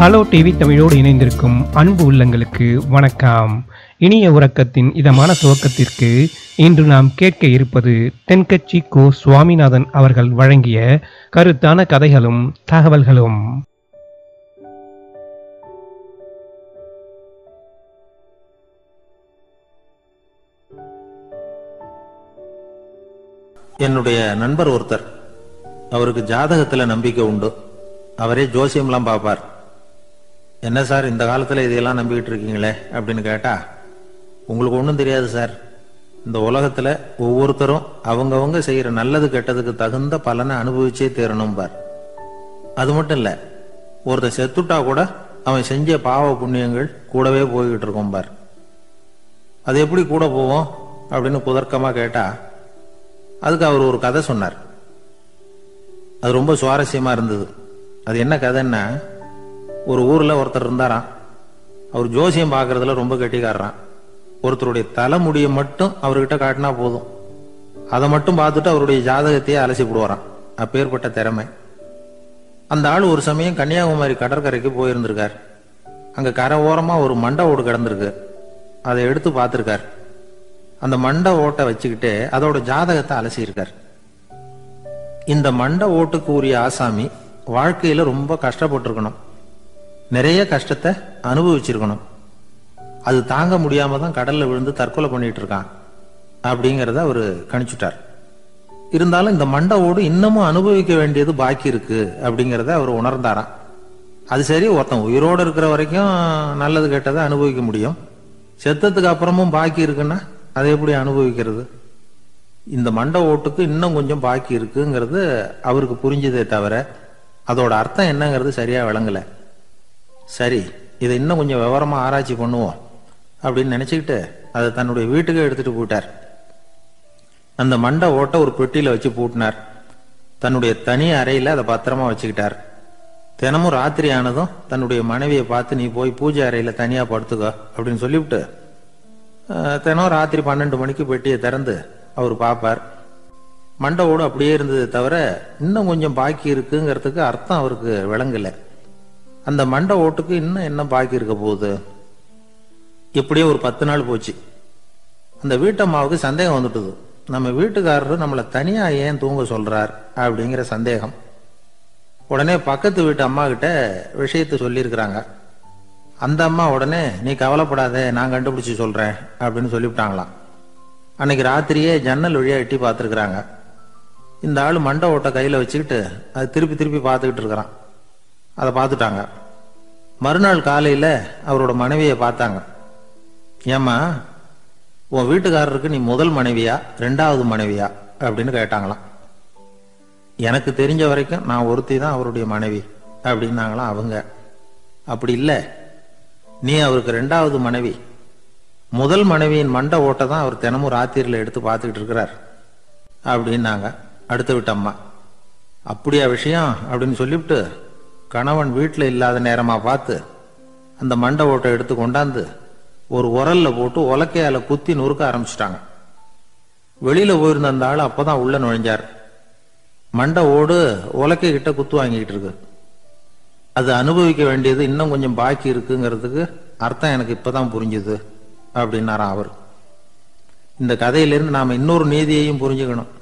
Hello TV தமிழோடு இணைந்திருக்கும் அன்பு உள்ளங்களுக்கு வணக்கம். இனிய உறக்கத்தின் இதமான துவக்கத்திற்கு இன்று நாம் கேட்க இருப்பது தென்கட்சி கோ சுவாமிநாதன் அவர்கள் வழங்கிய கருத்தான கதைகளும் தகவல்களும். என்னுடைய நண்பர் ஒருத்தர். அவருக்கு ஜாதகத்துல நம்பிக்கை உண்டு. அவரே ஜோசியம்லாம் பார்ப்பார். என்ன சார் இந்த காலத்தில் இதையெல்லாம் நம்பிக்கிட்டு இருக்கீங்களே அப்படின்னு கேட்டா உங்களுக்கு ஒன்றும் தெரியாது சார். இந்த உலகத்தில் ஒவ்வொருத்தரும் அவங்கவங்க செய்கிற நல்லது கெட்டதுக்கு தகுந்த பலனை அனுபவிச்சே தீரணும் பார். அது மட்டும் இல்லை ஒருத்தன் செத்துட்டா கூட அவன் செஞ்ச பாவ புண்ணியங்கள் கூடவே போய்கிட்டு இருக்கும் பார். அது எப்படி கூட போவோம் அப்படின்னு குதர்க்கமாக கேட்டா அதுக்கு அவர் ஒரு கதை சொன்னார். அது ரொம்ப சுவாரஸ்யமாக இருந்தது. அது என்ன கதைன்னா ஒரு ஊர்ல ஒருத்தர் இருந்தாராம். அவர் ஜோசியம் பார்க்கறதுல ரொம்ப கெட்டிக்காரராம். ஒருத்தருடைய தலைமுடியை மட்டும் அவர்கிட்ட காட்டினா போதும். அதை மட்டும் பார்த்துட்டு அவருடைய ஜாதகத்தையே அலசி விடுவாராம் அப்பேற்பட்ட திறமை. அந்த ஆள் ஒரு சமயம் கன்னியாகுமரி கடற்கரைக்கு போயிருந்திருக்கார். அங்க கரை ஓரமா ஒரு மண்டை ஓடு கிடந்திருக்கு. அதை எடுத்து பார்த்திருக்கார். அந்த மண்டை ஓட்டை வச்சுக்கிட்டு அதோட ஜாதகத்தை அலசியிருக்கார். இந்த மண்டை ஓட்டுக்கு உரிய ஆசாமி வாழ்க்கையில ரொம்ப கஷ்டப்பட்டிருக்கணும். நிறைய கஷ்டத்தை அனுபவிச்சிருக்கணும். அது தாங்க முடியாம தான் கடல்ல விழுந்து தற்கொலை பண்ணிட்டு இருக்கான் அப்படிங்கிறத அவரு கணிச்சுட்டார். இருந்தாலும் இந்த மண்டை ஓடு இன்னமும் அனுபவிக்க வேண்டியது பாக்கி இருக்கு அப்படிங்கிறத அவர் உணர்ந்தாராம். அது சரி ஒருத்தன் உயிரோடு இருக்கிற வரைக்கும் நல்லது கெட்டதை அனுபவிக்க முடியும். செத்ததுக்கு அப்புறமும் பாக்கி இருக்குன்னா அதை எப்படி அனுபவிக்கிறது? இந்த மண்டை ஓட்டுக்கு இன்னும் கொஞ்சம் பாக்கி இருக்குங்கிறது அவருக்கு புரிஞ்சதே தவிர அதோட அர்த்தம் என்னங்கிறது சரியா விளங்கலை. சரி இதை இன்னும் கொஞ்சம் விவரமா ஆராய்ச்சி பண்ணுவோம் அப்படின்னு நினைச்சுக்கிட்டு அதை தன்னுடைய வீட்டுக்கு எடுத்துட்டு போயிட்டார். அந்த மண்டை ஓட்டை ஒரு பெட்டியில வச்சு பூட்டினார். தன்னுடைய தனி அறையில அதை பத்திரமா வச்சுக்கிட்டார். தினமும் ராத்திரி ஆனதும் தன்னுடைய மனைவியை பார்த்து நீ போய் பூஜை அறையில தனியா படுத்துக்கோ அப்படின்னு சொல்லிவிட்டு தினம் ராத்திரி பன்னெண்டு மணிக்கு பெட்டியை திறந்து அவர் பார்ப்பார். மண்டை ஓடு அப்படியே இருந்தது தவிர இன்னும் கொஞ்சம் பாக்கி இருக்குங்கிறதுக்கு அர்த்தம் அவருக்கு விளங்கலை. அந்த மண்டை ஓட்டுக்கு இன்னும் என்ன பாக்கி இருக்க போகுது? இப்படியே ஒரு பத்து நாள் போச்சு. அந்த வீட்டம்மாவுக்கு சந்தேகம் வந்துட்டுது. நம்ம வீட்டுக்காரர் நம்மளை தனியாக ஏன் தூங்க சொல்கிறார் அப்படிங்கிற சந்தேகம். உடனே பக்கத்து வீட்டு அம்மா கிட்ட விஷயத்த சொல்லியிருக்கிறாங்க. அந்த அம்மா உடனே நீ கவலைப்படாத நான் கண்டுபிடிச்சி சொல்கிறேன் அப்படின்னு சொல்லிவிட்டாங்களாம். அன்னைக்கு ராத்திரியே ஜன்னல் வழியாக எட்டி பார்த்துருக்குறாங்க. இந்த ஆள் மண்டை ஓட்டை கையில் வச்சுக்கிட்டு அது திருப்பி திருப்பி பார்த்துக்கிட்டு இருக்கிறான். அதை பார்த்துட்டாங்க. மறுநாள் காலையில் அவரோட மனைவியை பார்த்தாங்க. ஏம்மா உன் வீட்டுக்காரருக்கு நீ முதல் மனைவியா ரெண்டாவது மனைவியா? அப்படின்னு கேட்டாங்களாம். எனக்கு தெரிஞ்ச வரைக்கும் நான் ஒருத்தி தான் அவருடைய மனைவி அப்படின்னாங்களாம் அவங்க. அப்படி இல்லை. நீ அவருக்கு ரெண்டாவது மனைவி. முதல் மனைவியின் மண்டை ஓட்டை தான் அவர் தினமும் ராத்திரியில் எடுத்து பார்த்துக்கிட்டு இருக்கிறார் அப்படின்னாங்க. அடுத்த விட்டம்மா. அம்மா அப்படியா விஷயம் அப்படின்னு சொல்லிவிட்டு கணவன் வீட்டில் இல்லாத நேரமாக பார்த்து அந்த மண்டை ஓட்டை எடுத்து கொண்டாந்து ஒரு உரல்ல போட்டு உலக்கையால குத்தி நொறுக்க ஆரம்பிச்சிட்டாங்க. வெளியில போயிருந்த அந்த ஆள் அப்பதான் உள்ள நுழைஞ்சார். மண்டை ஓடு உலக்கை கிட்ட குத்து வாங்கிட்டு இருக்கு. அது அனுபவிக்க வேண்டியது இன்னும் கொஞ்சம் பாக்கி இருக்குங்கிறதுக்கு அர்த்தம் எனக்கு இப்பதான் புரிஞ்சுது அப்படின்னாராம் அவர். இந்த கதையிலிருந்து நாம இன்னொரு நீதியையும் புரிஞ்சுக்கணும்.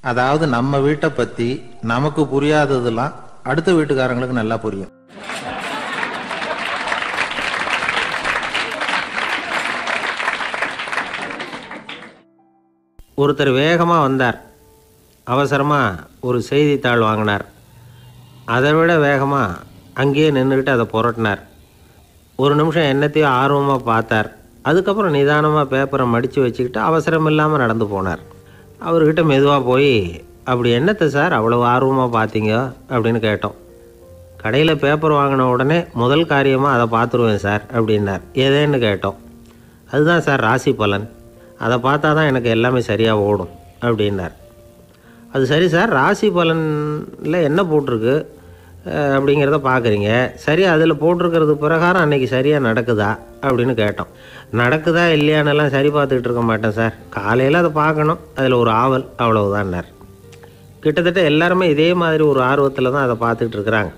அதாவது நம்ம வீட்டை பத்தி நமக்கு புரியாததெல்லாம் அடுத்த வீட்டுக்காரங்களுக்கு நல்லா புரியும். ஒருத்தர் வேகமாக வந்தார். அவசரமாக ஒரு செய்தித்தாள் வாங்கினார். அதை விட வேகமாக அங்கேயே நின்றுக்கிட்டு அதை புரட்டினார். ஒரு நிமிஷம் என்னத்தையும் ஆர்வமாக பார்த்தார். அதுக்கப்புறம் நிதானமாக பேப்பரை மடித்து வச்சுக்கிட்டு அவசரம் இல்லாமல் நடந்து போனார். அவர்கிட்ட மெதுவாக போய் அப்படி என்னத்தை சார் அவ்வளோ ஆர்வமாக பார்த்தீங்க அப்படின்னு கேட்டோம். கடையில் பேப்பர் வாங்கின உடனே முதல் காரியமாக அதை பார்த்துருவேன் சார் அப்படின்னார். ஏதேன்னு கேட்டோம். அதுதான் சார் ராசி பலன். அதை பார்த்தா தான் எனக்கு எல்லாமே சரியாக ஓடும் அப்படின்னார். அது சரி சார் ராசி பலனில் என்ன போட்டிருக்கு அப்படிங்கிறத பார்க்குறீங்க. சரி அதில் போட்டிருக்கிறது பிரகாரம் அன்னைக்கு சரியாக நடக்குதா அப்படின்னு கேட்டோம். நடக்குதா இல்லையானெல்லாம் சரி பார்த்துக்கிட்டு இருக்க மாட்டேன் சார். காலையில் அதை பார்க்கணும் அதில் ஒரு ஆவல் அவ்வளவுதான்னார். கிட்டத்தட்ட எல்லாருமே இதே மாதிரி ஒரு ஆர்வத்தில் தான் அதை பார்த்துக்கிட்டு இருக்கிறாங்க.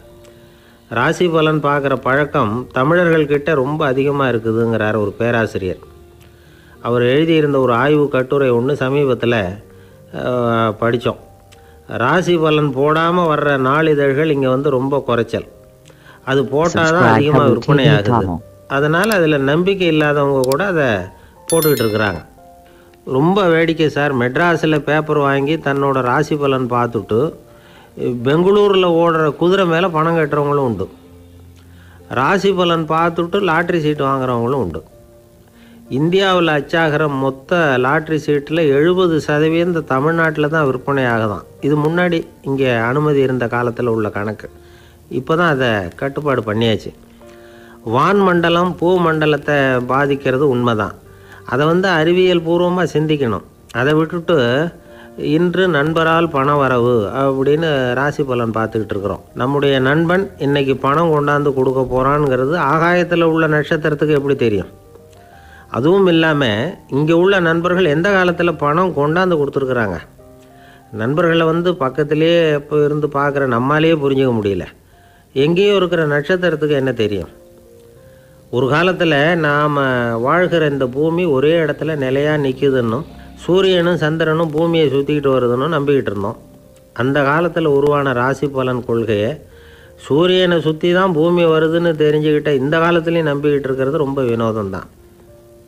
ராசி பலன் பார்க்குற பழக்கம் தமிழர்கள்கிட்ட ரொம்ப அதிகமாக இருக்குதுங்கிறார் ஒரு பேராசிரியர். அவர் எழுதியிருந்த ஒரு ஆய்வு கட்டுரை ஒன்று சமீபத்தில் படித்தோம் ராசி பலன் போடாமல் வர்ற நாளிதழ்கள் இங்கே வந்து ரொம்ப குறைச்சல். அது போட்டால் தான் அதிகமாக விற்பனை ஆகுது. அதனால் அதில் நம்பிக்கை இல்லாதவங்க கூட அதை போட்டுக்கிட்டு இருக்கிறாங்க. ரொம்ப வேடிக்கை சார். மெட்ராஸில் பேப்பர் வாங்கி தன்னோட ராசி பலன் பார்த்துட்டு பெங்களூரில் ஓடுற குதிரை மேலே பணம் கட்டுறவங்களும் உண்டு. ராசி பலன் பார்த்துட்டு லாட்ரி சீட் வாங்குறவங்களும் உண்டு. இந்தியாவில் அச்சாகிற மொத்த லாட்ரி சீட்டில் எழுபது சதவீதம் தமிழ்நாட்டில் தான் விற்பனை ஆகுதான் இது முன்னாடி இங்கே அனுமதி இருந்த காலத்தில் உள்ள கணக்கு. இப்போ தான் அதை கட்டுப்பாடு பண்ணியாச்சு. வான் மண்டலம் பூ மண்டலத்தை பாதிக்கிறது உண்மைதான். அதை வந்து அறிவியல் பூர்வமாக சிந்திக்கணும். அதை விட்டுட்டு இன்று நண்பரால் பண வரவு அப்படின்னு ராசி பலன் பார்த்துக்கிட்டு இருக்கிறோம். நம்முடைய நண்பன் இன்னைக்கு பணம் கொண்டாந்து கொடுக்க போகிறான்ங்கிறது ஆகாயத்தில் உள்ள நட்சத்திரத்துக்கு எப்படி தெரியும்? அதுவும் இல்லாமல் இங்கே உள்ள நண்பர்கள் எந்த காலத்தில் பணம் கொண்டாந்து கொடுத்துருக்குறாங்க? நண்பர்களை வந்து பக்கத்திலேயே இப்போ இருந்து பார்க்குற நம்மாலேயே புரிஞ்சுக்க முடியல. எங்கேயோ இருக்கிற நட்சத்திரத்துக்கு என்ன தெரியும்? ஒரு காலத்தில் நாம் வாழ்கிற இந்த பூமி ஒரே இடத்துல நிலையாக நிற்குதுன்னும் சூரியனும் சந்திரனும் பூமியை சுற்றிக்கிட்டு வருதுன்னு நம்பிக்கிட்டு இருந்தோம். அந்த காலத்தில் உருவான ராசி பலன் கொள்கையை சூரியனை சுற்றி தான் பூமி வருதுன்னு தெரிஞ்சுக்கிட்ட இந்த காலத்துலேயும் நம்பிக்கிட்டு இருக்கிறது ரொம்ப வினோதம் தான்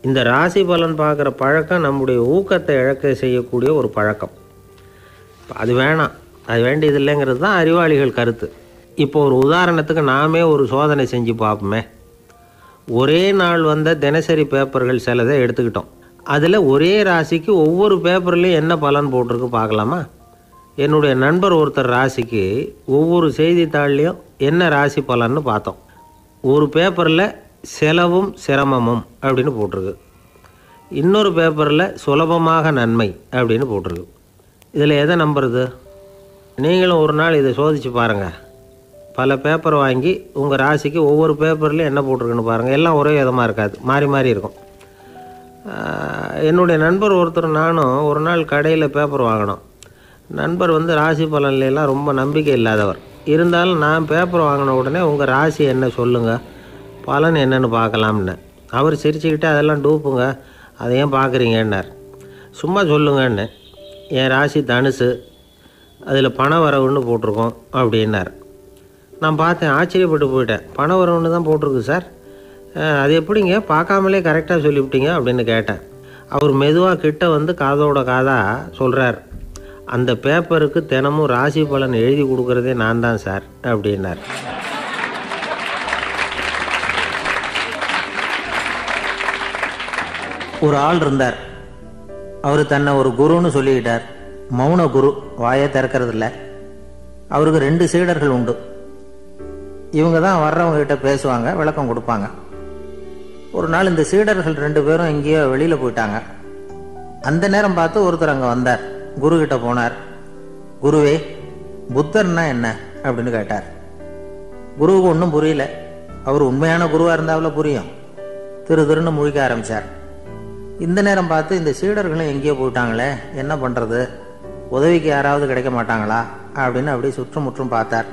இந்த ராசி பலன் பார்க்குற பழக்கம் நம்முடைய ஊக்கத்தை இழக்க செய்யக்கூடிய ஒரு பழக்கம். அது வேணாம். அது வேண்டியது இல்லைங்கிறது தான் அறிவாளிகள் கருத்து. இப்போ ஒரு உதாரணத்துக்கு நாமே ஒரு சோதனை செஞ்சு பார்ப்போமே. ஒரே நாள் வந்த தினசரி பேப்பர்கள் சிலதை எடுத்துக்கிட்டோம். அதில் ஒரே ராசிக்கு ஒவ்வொரு பேப்பர்லேயும் என்ன பலன் போட்டிருக்கு பார்க்கலாமா? என்னுடைய நண்பர் ஒருத்தர் ராசிக்கு ஒவ்வொரு செய்தித்தாள்லேயும் என்ன ராசி பலன்னு பார்த்தோம். ஒரு பேப்பரில் செலவும் சிரமமும் அப்படின்னு போட்டிருக்கு. இன்னொரு பேப்பரில் சுலபமாக நன்மை அப்படின்னு போட்டிருக்கு. இதில் எதை நம்புறது? நீங்களும் ஒரு நாள் இதை சோதிச்சு பாருங்கள் பல பேப்பர் வாங்கி உங்கள் ராசிக்கு ஒவ்வொரு பேப்பர்லையும் என்ன போட்டிருக்குன்னு பாருங்கள் எல்லாம் ஒரே விதமாக இருக்காது. மாறி மாறி இருக்கும். என்னுடைய நண்பர் ஒருத்தர் நானும் ஒரு நாள் கடையில் பேப்பர் வாங்கினோம். நண்பர் வந்து ராசி பலன்லாம் ரொம்ப நம்பிக்கை இல்லாதவர். இருந்தாலும் நான் பேப்பர் வாங்கின உடனே உங்கள் ராசி என்ன சொல்லுங்கள் பலன் என்னன்னு பார்க்கலாம்னு. அவர் சிரிச்சுக்கிட்டு அதெல்லாம் டூப்புங்க. அதை ஏன் பார்க்குறீங்கன்னார். சும்மா சொல்லுங்கன்னு. என் ராசி தனுசு. அதில் பண வரவுன்னு போட்டிருக்கோம் அப்படின்னார். நான் பார்த்தேன் ஆச்சரியப்பட்டு போயிட்டேன். பண வரவுன்னு தான் போட்டிருக்கு சார். அது எப்படிங்க? பார்க்காமலே கரெக்டாக சொல்லிவிட்டீங்க அப்படின்னு கேட்டேன். அவர் மெதுவாக கிட்ட வந்து காதோட காதாக சொல்கிறார் அந்த பேப்பருக்கு தினமும் ராசி பலன் எழுதி கொடுக்குறதே நான் தான் சார் அப்படின்னார். ஒரு ஆள் இருந்தார். அவர் தன்னை ஒரு குருன்னு சொல்லிக்கிட்டார். மௌன குரு வாயை திறக்கிறது அவருக்கு ரெண்டு சீடர்கள் உண்டு. இவங்க தான் வர்றவங்க கிட்ட பேசுவாங்க விளக்கம் கொடுப்பாங்க. ஒரு நாள் இந்த சீடர்கள் ரெண்டு பேரும் எங்கேயோ வெளியில் போயிட்டாங்க. அந்த நேரம் பார்த்து ஒருத்தர் அங்கே வந்தார். குரு கிட்ட போனார். குருவே புத்தர்னா என்ன? அப்படின்னு கேட்டார். குருவுக்கு ஒன்றும் புரியல. அவர் உண்மையான குருவாக இருந்தாவில் புரியும். திரு திருன்னு முழிக்க ஆரம்பித்தார் இந்த நேரம் பார்த்து இந்த சீடர்களும் எங்கேயோ போயிட்டாங்களே என்ன பண்ணுறது உதவிக்கு யாராவது கிடைக்க மாட்டாங்களா? அப்படின்னு அப்படியே சுற்றும் முற்றும் பார்த்தார்.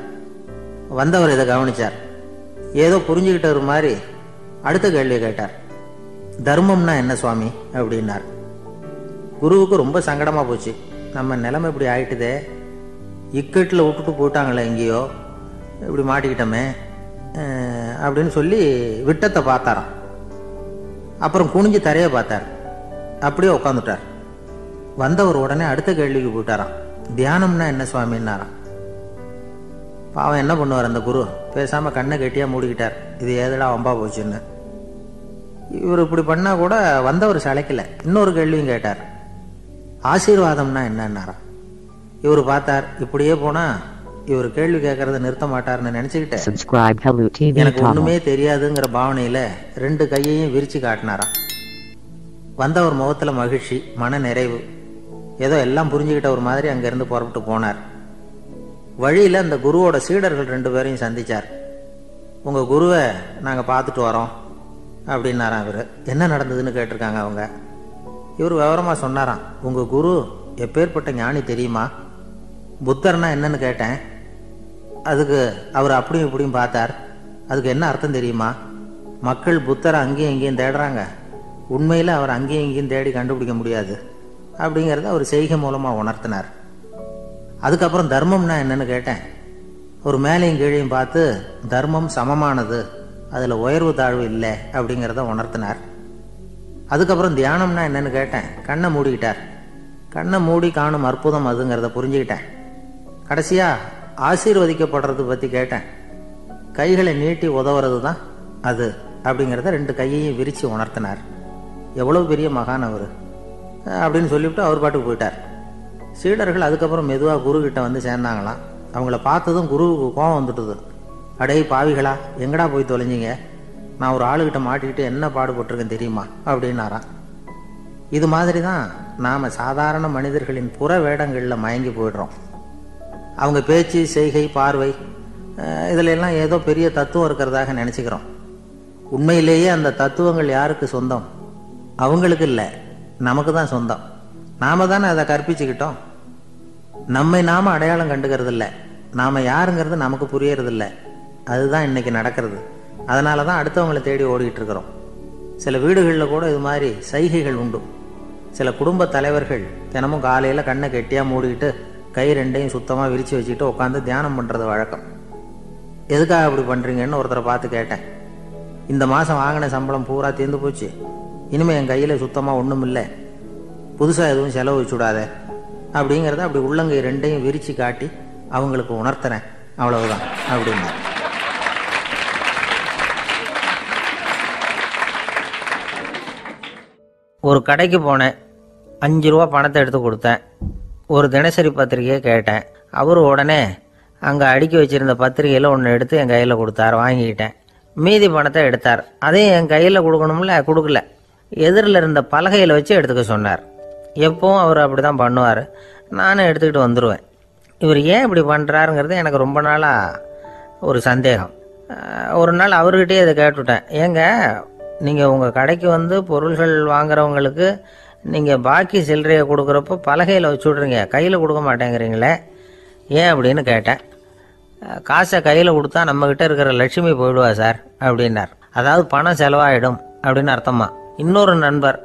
வந்தவர் இதை கவனிச்சார். ஏதோ புரிஞ்சுக்கிட்டவர் மாதிரி அடுத்த கேள்வியை கேட்டார். தர்மம்னா என்ன சுவாமி? அப்படின்னார். குருவுக்கு ரொம்ப சங்கடமாக போச்சு. நம்ம நிலைமை இப்படி ஆயிட்டுதே. இக்கட்டில் விட்டுட்டு போயிட்டாங்களே எங்கேயோ. இப்படி மாட்டிக்கிட்டோமே. அப்படின்னு சொல்லி விட்டத்தை பார்த்தாராம். அப்புறம் குனிஞ்சு தரையை பார்த்தார். அப்படியே உட்காந்துட்டார் வந்தவர் உடனே அடுத்த கேள்விக்கு போயிட்டாராம். தியானம்னா என்ன சுவாமின்னாராம். பாவம் என்ன பண்ணுவார் அந்த குரு? பேசாம கண்ணை கெட்டியா மூடிக்கிட்டார். இது ஏதடா வம்பா போச்சுன்னு. இவர் இப்படி பண்ணா கூட வந்தவர் சளைக்கல. இன்னொரு கேள்வியும் கேட்டார். ஆசீர்வாதம்னா என்னன்னாராம் இவர் பார்த்தார் இப்படியே போனா இவர் கேள்வி கேட்கறத நிறுத்த மாட்டார்னு நினைச்சுக்கிட்டு Subscribe Hello TV எனக்கு. ஒண்ணுமே தெரியாதுங்கிற பாவனையில ரெண்டு கையையும் விரிச்சு காட்டினாராம். வந்தவர் முகத்துல மகிழ்ச்சி மன நிறைவு. ஏதோ எல்லாம் புரிஞ்சுக்கிட்ட ஒரு மாதிரி அங்கிருந்து புறப்பட்டு போனார். வழியில் அந்த குருவோட சீடர்கள் ரெண்டு பேரையும் சந்தித்தார் உங்கள் குருவை நாங்கள் பார்த்துட்டு வரோம் அப்படின்னாராம் இவர். என்ன நடந்ததுன்னு கேட்டிருக்காங்க அவங்க? இவர் விவரமாக சொன்னாராம். உங்கள் குரு எப்பேற்பட்ட ஞானி தெரியுமா? புத்தர்னா என்னன்னு கேட்டேன். அதுக்கு அவர் அப்படியும் இப்படியும் பார்த்தார். அதுக்கு என்ன அர்த்தம் தெரியுமா? மக்கள் புத்தரை அங்கேயும் இங்கேயும் தேடுறாங்க. உண்மையில் அவர் அங்கேயும் இங்கேயும் தேடி கண்டுபிடிக்க முடியாது. அப்படிங்கிறத அவர் செய்கை மூலமாக உணர்த்தினார். அதுக்கப்புறம் தர்மம்னா என்னன்னு கேட்டேன். ஒரு மேலையும் கீழையும் பார்த்து தர்மம் சமமானது. அதில் உயர்வு தாழ்வு இல்லை அப்படிங்கிறத உணர்த்தினார். அதுக்கப்புறம் தியானம்னா என்னன்னு கேட்டேன். கண்ணை மூடிக்கிட்டார். கண்ணை மூடி காணும் அற்புதம் அதுங்கிறத புரிஞ்சுக்கிட்டேன். கடைசியாக ஆசீர்வதிக்கப்படுறது பற்றி கேட்டேன். கைகளை நீட்டி உதவுறது தான் அது அப்படிங்கிறத ரெண்டு கையையும் விரித்து உணர்த்தினார். எவ்வளோ பெரிய மகான் அவர் அப்படின்னு சொல்லிவிட்டு அவர் பாட்டுக்கு போயிட்டார். சீடர்கள் அதுக்கப்புறம் மெதுவாக குரு வந்து சேர்ந்தாங்களாம். அவங்கள பார்த்ததும் குருவுக்கு கோபம் வந்துட்டுது. அடே பாவிகளா எங்கடா போய் தொலைஞ்சிங்க? நான் ஒரு ஆளுகிட்ட மாட்டிக்கிட்டு என்ன பாடுபட்டிருக்கேன் தெரியுமா? அப்படின்னாராம். இது மாதிரி தான் நாம் சாதாரண மனிதர்களின் புற வேடங்களில் மயங்கி போயிடுறோம். அவங்க பேச்சு செய்கை பார்வை இதிலெல்லாம் ஏதோ பெரிய தத்துவம் இருக்கிறதாக நினச்சிக்கிறோம். உண்மையிலேயே அந்த தத்துவங்கள் யாருக்கு சொந்தம்? அவங்களுக்கு இல்லை. நமக்கு தான் சொந்தம். நாம தானே அதை கற்பிச்சுக்கிட்டோம். நம்மை நாம அடையாளம் கண்டுக்கிறது இல்லை நாம யாருங்கிறது நமக்கு புரியறது இல்லை அதுதான் இன்னைக்கு நடக்கிறது. அதனால தான் அடுத்தவங்களை தேடி ஓடிக்கிட்டு இருக்கிறோம் சில வீடுகளில் கூட இது மாதிரி சைகைகள் உண்டு. சில குடும்ப தலைவர்கள் தினமும் காலையில் கண்ணை கெட்டியாக மூடிக்கிட்டு கை ரெண்டையும் சுத்தமாக விரித்து வச்சுக்கிட்டு உட்காந்து தியானம் பண்ணுறது வழக்கம். எதுக்காக அப்படி பண்ணுறீங்கன்னு ஒருத்தரை பார்த்து கேட்டேன். இந்த மாதம் வாங்கின சம்பளம் பூரா தீர்ந்து போச்சு. இனிமேல் என் கையில் சுத்தமாக ஒன்றும் இல்லை புதுசாக எதுவும் செலவு வச்சுடாதே. அப்படிங்கிறத அப்படி உள்ளங்கை ரெண்டையும் விரித்து காட்டி அவங்களுக்கு உணர்த்தினேன் அவ்வளவுதான். அப்படின்னா. ஒரு கடைக்கு போனேன். அஞ்சு ரூபா பணத்தை எடுத்து கொடுத்தேன். ஒரு தினசரி பத்திரிக்கையை கேட்டேன். அவர் உடனே அங்கே அடுக்கி வச்சுருந்த பத்திரிக்கையில் ஒன்று எடுத்து என் கையில் கொடுத்தார். வாங்கிக்கிட்டேன். மீதி பணத்தை எடுத்தார். அதையும் என் கையில் கொடுக்கணும்ல? கொடுக்கல. எதிரில் இருந்த பலகையில் வச்சு எடுத்துக்க சொன்னார். எப்போவும் அவர் அப்படி தான் பண்ணுவார். நானும் எடுத்துக்கிட்டு வந்துடுவேன் இவர் ஏன் இப்படி பண்ணுறாருங்கிறது எனக்கு ரொம்ப நாளாக ஒரு சந்தேகம். ஒரு நாள் அவர்கிட்டயே இதை கேட்டுவிட்டேன் ஏங்க நீங்கள் உங்கள் கடைக்கு வந்து பொருள்கள் வாங்குறவங்களுக்கு நீங்கள் பாக்கி சில்லறையை கொடுக்குறப்போ பலகையில் வச்சு விட்றீங்க. கையில் கொடுக்க மாட்டேங்கிறீங்களே. ஏன் அப்படின்னு கேட்டேன். காசை கையில் கொடுத்தா நம்மக்கிட்ட இருக்கிற லட்சுமி போயிடுவா சார் அப்படின்னார். அதாவது பணம் செலவாயிடும் அப்படின்னு அர்த்தமா? இன்னொரு நண்பர்